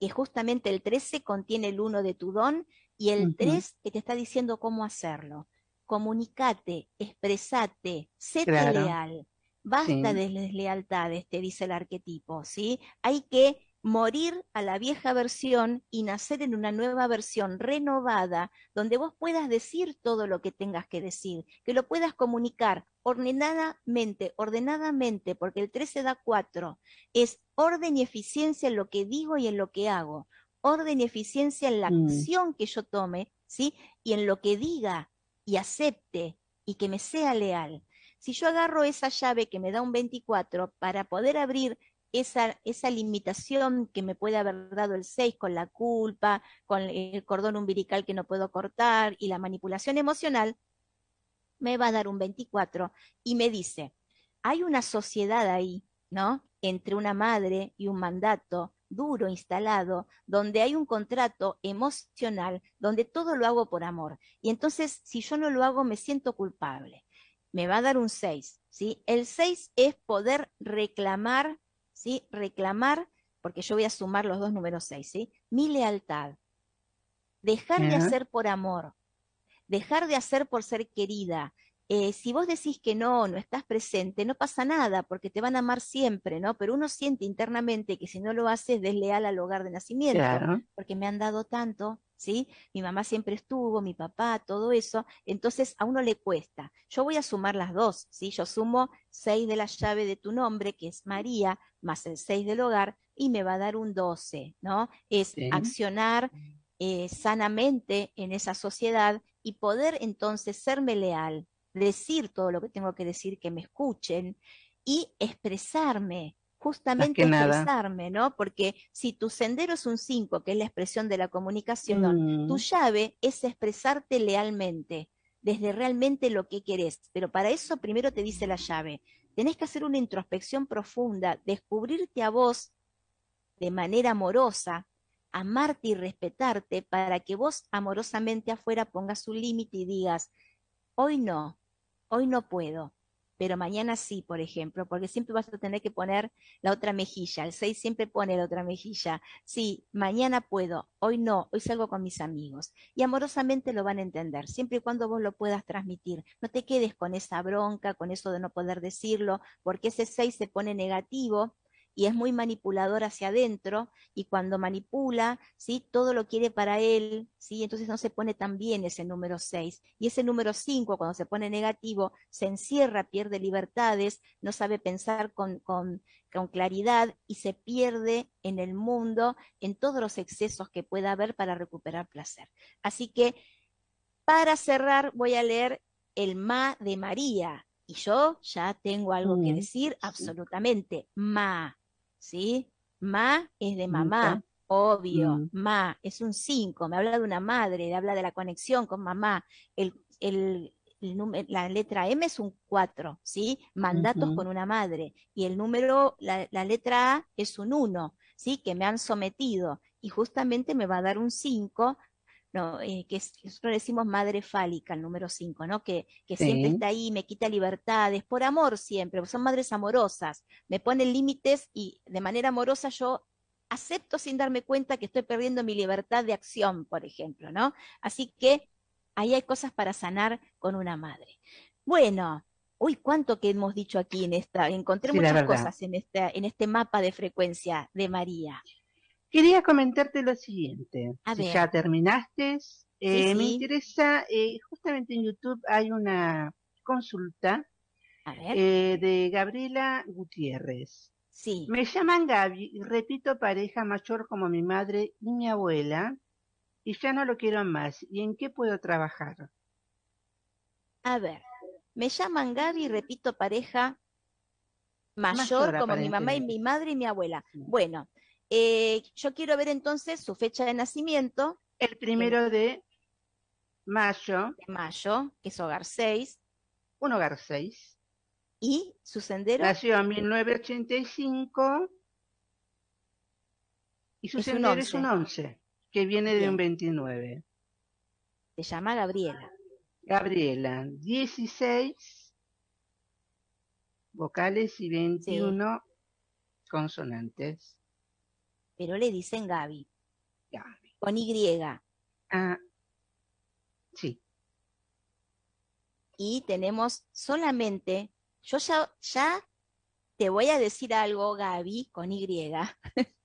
A: que justamente el 13 contiene el 1 de tu don, y el 3 que te está diciendo cómo hacerlo. Comunicate, expresate, séte leal. Basta de deslealtades, te dice el arquetipo, ¿sí? Hay que morir a la vieja versión y nacer en una nueva versión renovada, donde vos puedas decir todo lo que tengas que decir, que lo puedas comunicar ordenadamente, ordenadamente, porque el 13 da 4, es orden y eficiencia en lo que digo y en lo que hago, orden y eficiencia en la mm. acción que yo tome, ¿sí? Y en lo que diga y acepte y que me sea leal. Si yo agarro esa llave que me da un 24 para poder abrir esa, esa limitación que me puede haber dado el 6 con la culpa, con el cordón umbilical que no puedo cortar y la manipulación emocional, me va a dar un 24 y me dice, hay una sociedad ahí, ¿no? Entre una madre y un mandato duro instalado, donde hay un contrato emocional, donde todo lo hago por amor. Y entonces, si yo no lo hago, me siento culpable. Me va a dar un 6, ¿sí? El 6 es poder reclamar ¿sí? Reclamar, porque yo voy a sumar los dos números seis, ¿sí? Mi lealtad. Dejar de hacer por amor. Dejar de hacer por ser querida. Eh, si vos decís que no, no estás presente, no pasa nada, porque te van a amar siempre, ¿no? Pero uno siente internamente que si no lo haces, desleal al hogar de nacimiento, porque me han dado tanto, ¿sí? Mi mamá siempre estuvo, mi papá, todo eso, entonces a uno le cuesta. Yo voy a sumar las dos, ¿sí? Yo sumo seis de la llave de tu nombre, que es María, más el seis del hogar, y me va a dar un doce, ¿no? Es accionar eh, sanamente en esa sociedad y poder entonces serme leal, decir todo lo que tengo que decir, que me escuchen y expresarme, justamente expresarme, ¿no? Porque si tu sendero es un 5, que es la expresión de la comunicación, tu mm. llave es expresarte lealmente, desde realmente lo que querés. Pero para eso primero te dice la llave. Tenés que hacer una introspección profunda, descubrirte a vos de manera amorosa, amarte y respetarte para que vos amorosamente afuera pongas un límite y digas, hoy no, hoy no puedo, pero mañana sí, por ejemplo, porque siempre vas a tener que poner la otra mejilla. El 6 siempre pone la otra mejilla. Sí, mañana puedo, hoy no, hoy salgo con mis amigos. Y amorosamente lo van a entender, siempre y cuando vos lo puedas transmitir. No te quedes con esa bronca, con eso de no poder decirlo, porque ese 6 se pone negativo y es muy manipulador hacia adentro y cuando manipula, ¿sí? Todo lo quiere para él, ¿sí? Entonces no se pone tan bien ese número 6. Y ese número 5, cuando se pone negativo, se encierra, pierde libertades, no sabe pensar con, con, con claridad y se pierde en el mundo, en todos los excesos que pueda haber para recuperar placer. Así que, para cerrar, voy a leer el Ma de María. Y yo ya tengo algo que decir, absolutamente. Ma, ¿sí? Ma es de mamá, obvio, mm. ma es un 5, me habla de una madre, habla de la conexión con mamá. El, el, la letra M es un 4, ¿sí? Mandatos con una madre. Y el número, la, la letra A es un 1, ¿sí? Que me han sometido. Y justamente me va a dar un 5 no, eh, que nosotros decimos madre fálica, el número 5, ¿no? Que, que siempre está ahí, me quita libertades, por amor siempre, son madres amorosas, me ponen límites y de manera amorosa yo acepto sin darme cuenta que estoy perdiendo mi libertad de acción, por ejemplo, ¿no? Así que ahí hay cosas para sanar con una madre. Bueno, uy, cuánto que hemos dicho aquí en esta, encontré muchas cosas en, esta, en este mapa de frecuencia de María.
B: Quería comentarte lo siguiente. si ya terminaste, eh, me interesa, eh, justamente en YouTube hay una consulta eh, de Gabriela Gutiérrez.
A: Sí.
B: Me llaman Gaby y repito pareja mayor como mi madre y mi abuela y ya no lo quiero más. ¿Y en qué puedo trabajar?
A: A ver, me llaman Gaby y repito pareja mayor, como mi mamá y mi madre y mi abuela. Bueno, eh, yo quiero ver entonces su fecha de nacimiento.
B: El primero de mayo.
A: De mayo, que es hogar 6.
B: Un hogar 6.
A: ¿Y su sendero?
B: Nació en 1985. Y su sendero es un 11, que viene de un 29.
A: Se llama Gabriela.
B: Gabriela, 16 vocales y 21 consonantes
A: pero le dicen Gaby.
B: Gaby.
A: Con Y.
B: Ah, sí.
A: Y tenemos solamente, yo ya, ya te voy a decir algo, Gaby, con Y,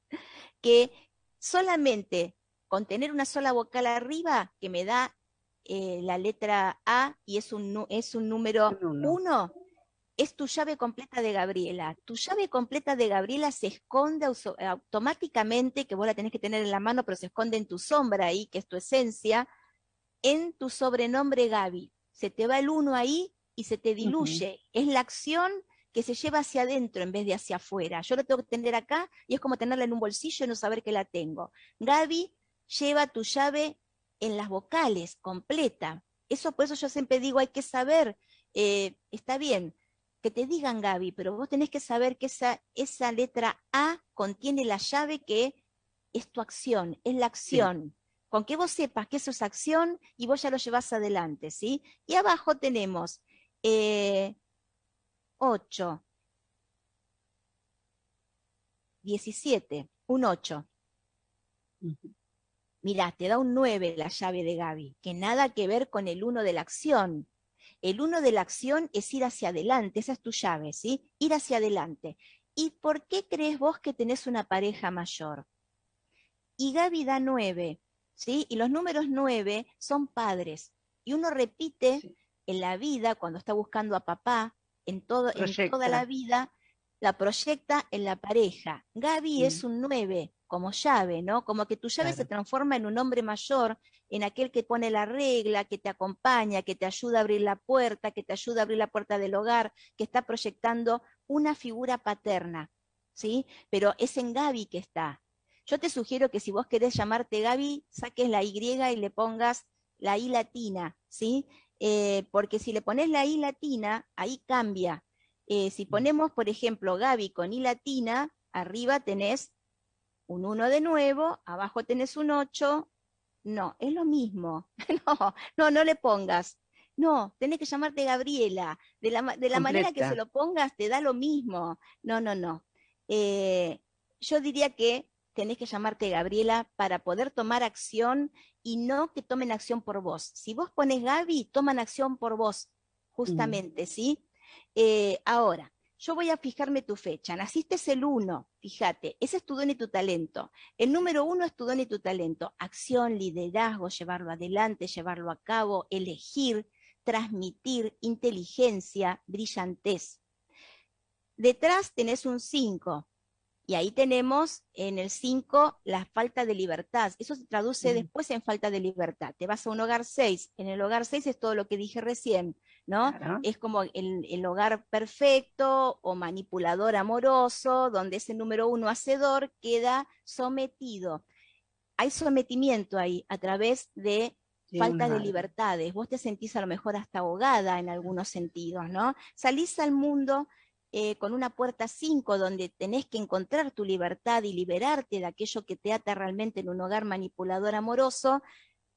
A: que solamente con tener una sola vocal arriba, que me da eh, la letra A y es un, es un número uno es tu llave completa de Gabriela. Tu llave completa de Gabriela se esconde automáticamente, que vos la tenés que tener en la mano, pero se esconde en tu sombra ahí, que es tu esencia, en tu sobrenombre Gaby. Se te va el uno ahí y se te diluye. Es la acción que se lleva hacia adentro en vez de hacia afuera. Yo la tengo que tener acá y es como tenerla en un bolsillo y no saber que la tengo. Gaby lleva tu llave en las vocales, completa. Eso por eso yo siempre digo, hay que saber, eh, está bien, que te digan Gaby, pero vos tenés que saber que esa, esa letra A contiene la llave que es tu acción, es la acción. Con que vos sepas que eso es acción y vos ya lo llevas adelante, ¿sí? Y abajo tenemos eh, 8, 17, un 8. Mirá, te da un 9 la llave de Gaby, que nada que ver con el 1 de la acción. El uno de la acción es ir hacia adelante, esa es tu llave, ¿sí? Ir hacia adelante. ¿Y por qué crees vos que tenés una pareja mayor? Y Gaby da nueve, ¿sí? Y los números nueve son padres. Y uno repite en la vida, cuando está buscando a papá, en, todo, en toda la vida, la proyecta en la pareja. Gaby es un nueve, como llave, ¿no? Como que tu llave se transforma en un hombre mayor en aquel que pone la regla, que te acompaña, que te ayuda a abrir la puerta, que te ayuda a abrir la puerta del hogar, que está proyectando una figura paterna, ¿sí? Pero es en Gaby que está. Yo te sugiero que si vos querés llamarte Gaby, saques la Y y le pongas la I latina, ¿sí? Eh, porque si le pones la I latina, ahí cambia. Eh, si ponemos, por ejemplo, Gaby con I latina, arriba tenés un 1 de nuevo, abajo tenés un 8, no, es lo mismo. no, no, no le pongas. No, tenés que llamarte Gabriela. De la, de la manera que se lo pongas, te da lo mismo. No, no, no. Eh, yo diría que tenés que llamarte Gabriela para poder tomar acción y no que tomen acción por vos. Si vos pones Gaby, toman acción por vos, mm. justamente, ¿sí? Eh, ahora, yo voy a fijarme tu fecha. Naciste el 1, fíjate, ese es tu don y tu talento. El número uno es tu don y tu talento. Acción, liderazgo, llevarlo adelante, llevarlo a cabo, elegir, transmitir, inteligencia, brillantez. Detrás tenés un 5, y ahí tenemos en el 5 la falta de libertad. Eso se traduce después en falta de libertad. Te vas a un hogar 6. En el hogar 6 es todo lo que dije recién, ¿no? Es como el, hogar perfecto o manipulador amoroso, donde ese número uno hacedor queda sometido. Hay sometimiento ahí a través de falta de libertades. Vos te sentís a lo mejor hasta ahogada en algunos sentidos, ¿no? Salís al mundo eh, con una puerta 5 donde tenés que encontrar tu libertad y liberarte de aquello que te ata realmente en un hogar manipulador amoroso,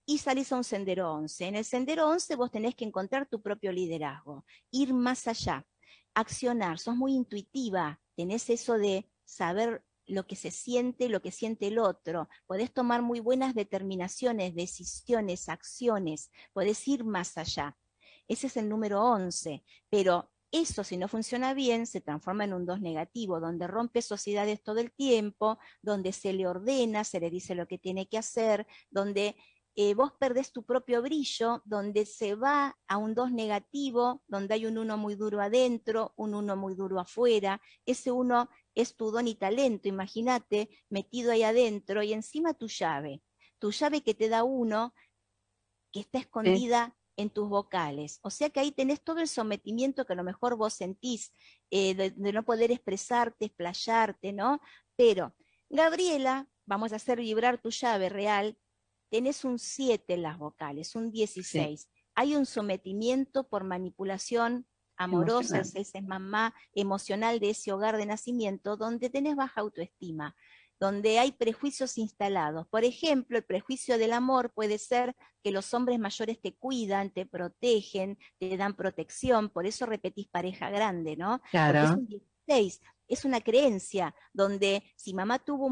A: y salís a un sendero 11. En el sendero 11 vos tenés que encontrar tu propio liderazgo, ir más allá, accionar, sos muy intuitiva, tenés eso de saber lo que se siente, lo que siente el otro, podés tomar muy buenas determinaciones, decisiones, acciones, podés ir más allá. Ese es el número 11, pero eso, si no funciona bien, se transforma en un 2 negativo, donde rompe sociedades todo el tiempo, donde se le ordena, se le dice lo que tiene que hacer, donde eh, vos perdés tu propio brillo, donde se va a un 2 negativo, donde hay un 1 muy duro adentro, un 1 muy duro afuera. Ese 1 es tu don y talento, imagínate, metido ahí adentro y encima tu llave. Tu llave que te da uno, que está escondida en tus vocales. O sea que ahí tenés todo el sometimiento que a lo mejor vos sentís eh, de, no poder expresarte, explayarte, ¿no? Pero, Gabriela, vamos a hacer vibrar tu llave real, tenés un 7 en las vocales, un 16. Hay un sometimiento por manipulación amorosa, el es mamá, emocional de ese hogar de nacimiento, donde tenés baja autoestima donde hay prejuicios instalados. Por ejemplo, el prejuicio del amor puede ser que los hombres mayores te cuidan, te protegen, te dan protección, por eso repetís pareja grande, ¿no?
B: Claro.
A: es es una creencia donde si mamá tuvo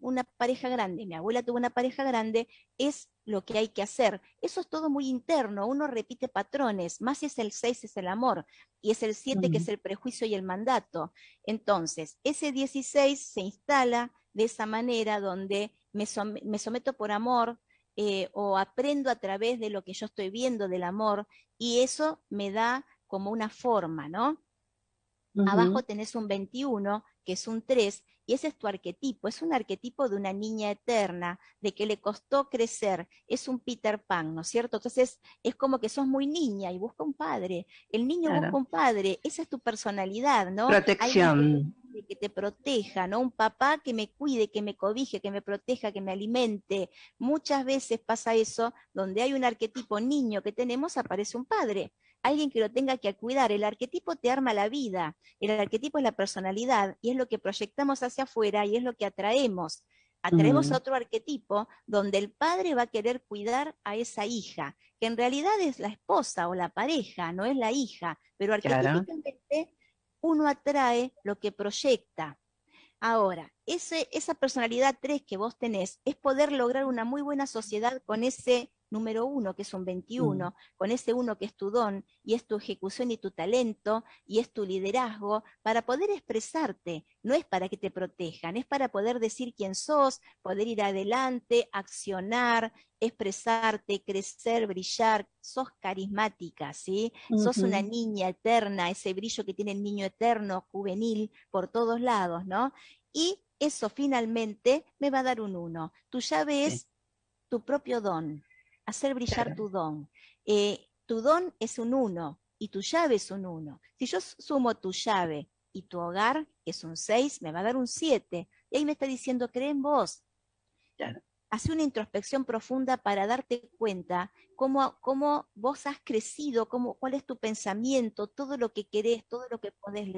A: una pareja grande, mi abuela tuvo una pareja grande, es lo que hay que hacer. Eso es todo muy interno, uno repite patrones, más si es el 6 es el amor y es el 7 que es el prejuicio y el mandato. Entonces, ese 16 se instala de esa manera donde me, someto por amor, eh, o aprendo a través de lo que yo estoy viendo del amor y eso me da como una forma, ¿no? Abajo tenés un 21, que es un 3, y ese es tu arquetipo, es un arquetipo de una niña eterna, de que le costó crecer, es un Peter Pan, ¿no es cierto? Entonces es como que sos muy niña y busca un padre, el niño busca un padre, esa es tu personalidad, ¿no?
B: Protección.
A: Que, que te proteja, ¿no? Un papá que me cuide, que me cobije, que me proteja, que me alimente. Muchas veces pasa eso, donde hay un arquetipo niño que tenemos, aparece un padre alguien que lo tenga que cuidar. El arquetipo te arma la vida, el arquetipo es la personalidad y es lo que proyectamos hacia afuera y es lo que atraemos. Atraemos otro arquetipo donde el padre va a querer cuidar a esa hija, que en realidad es la esposa o la pareja, no es la hija, pero arquetípicamente uno atrae lo que proyecta. Ahora, ese, esa personalidad 3 que vos tenés es poder lograr una muy buena sociedad con ese número uno, que es un 21, mm. con ese uno que es tu don y es tu ejecución y tu talento y es tu liderazgo, para poder expresarte. No es para que te protejan, es para poder decir quién sos, poder ir adelante, accionar, expresarte, crecer, brillar. Sos carismática, ¿sí? Sos una niña eterna, ese brillo que tiene el niño eterno, juvenil, por todos lados, ¿no? Y eso finalmente me va a dar un uno. Tu llave es tu propio don hacer brillar tu don. Eh, tu don es un uno y tu llave es un uno. Si yo sumo tu llave y tu hogar, que es un seis, me va a dar un siete. Y ahí me está diciendo, cree en vos. Hace una introspección profunda para darte cuenta cómo, cómo vos has crecido, cómo, cuál es tu pensamiento, todo lo que querés, todo lo que podés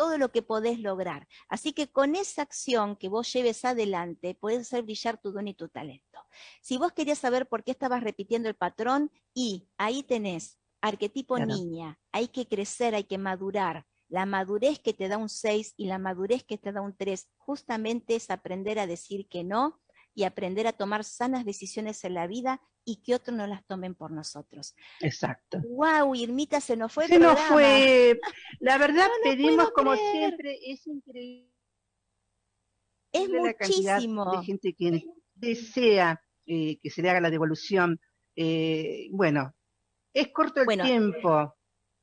A: todo lo que podés lograr. Así que con esa acción que vos lleves adelante, puedes hacer brillar tu don y tu talento. Si vos querías saber por qué estabas repitiendo el patrón, y ahí tenés arquetipo niña, hay que crecer, hay que madurar. La madurez que te da un 6 y la madurez que te da un 3 justamente es aprender a decir que no y aprender a tomar sanas decisiones en la vida y que otros no las tomen por nosotros.
B: Exacto.
A: Wow, Irmita, se nos fue.
B: Se nos fue. La verdad pedimos como siempre, es increíble.
A: Es muchísimo.
B: de gente que desea eh, que se le haga la devolución. Eh, bueno, es corto el tiempo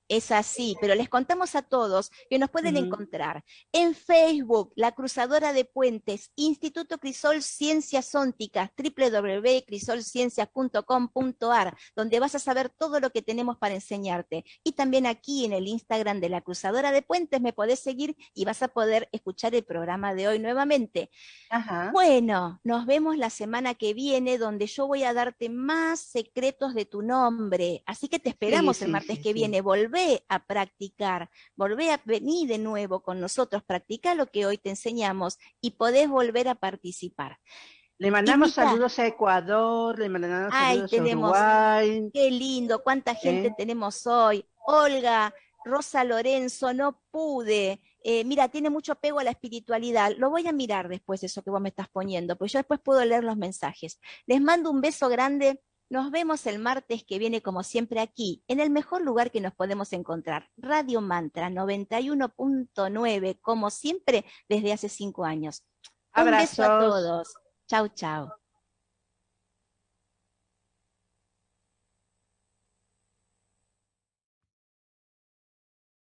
A: es así, pero les contamos a todos que nos pueden encontrar en Facebook, La Cruzadora de Puentes, Instituto Crisol Ciencias Ónticas, www.crisolciencias.com.ar, donde vas a saber todo lo que tenemos para enseñarte. Y también aquí en el Instagram de La Cruzadora de Puentes me podés seguir y vas a poder escuchar el programa de hoy nuevamente. Bueno, nos vemos la semana que viene, donde yo voy a darte más secretos de tu nombre. Así que te esperamos el martes que viene. Volver a practicar, volvé a venir de nuevo con nosotros, practica lo que hoy te enseñamos y podés volver a participar.
B: Le mandamos saludos a Ecuador, le mandamos saludos a Uruguay.
A: Qué lindo, cuánta gente tenemos hoy. Olga, Rosa Lorenzo, no pude. Eh, mira, tiene mucho apego a la espiritualidad. Lo voy a mirar después, eso que vos me estás poniendo, pues yo después puedo leer los mensajes. Les mando un beso grande nos vemos el martes que viene, como siempre, aquí, en el mejor lugar que nos podemos encontrar, Radio Mantra 91.9, como siempre, desde hace cinco años. Un beso a todos. Chau, chau.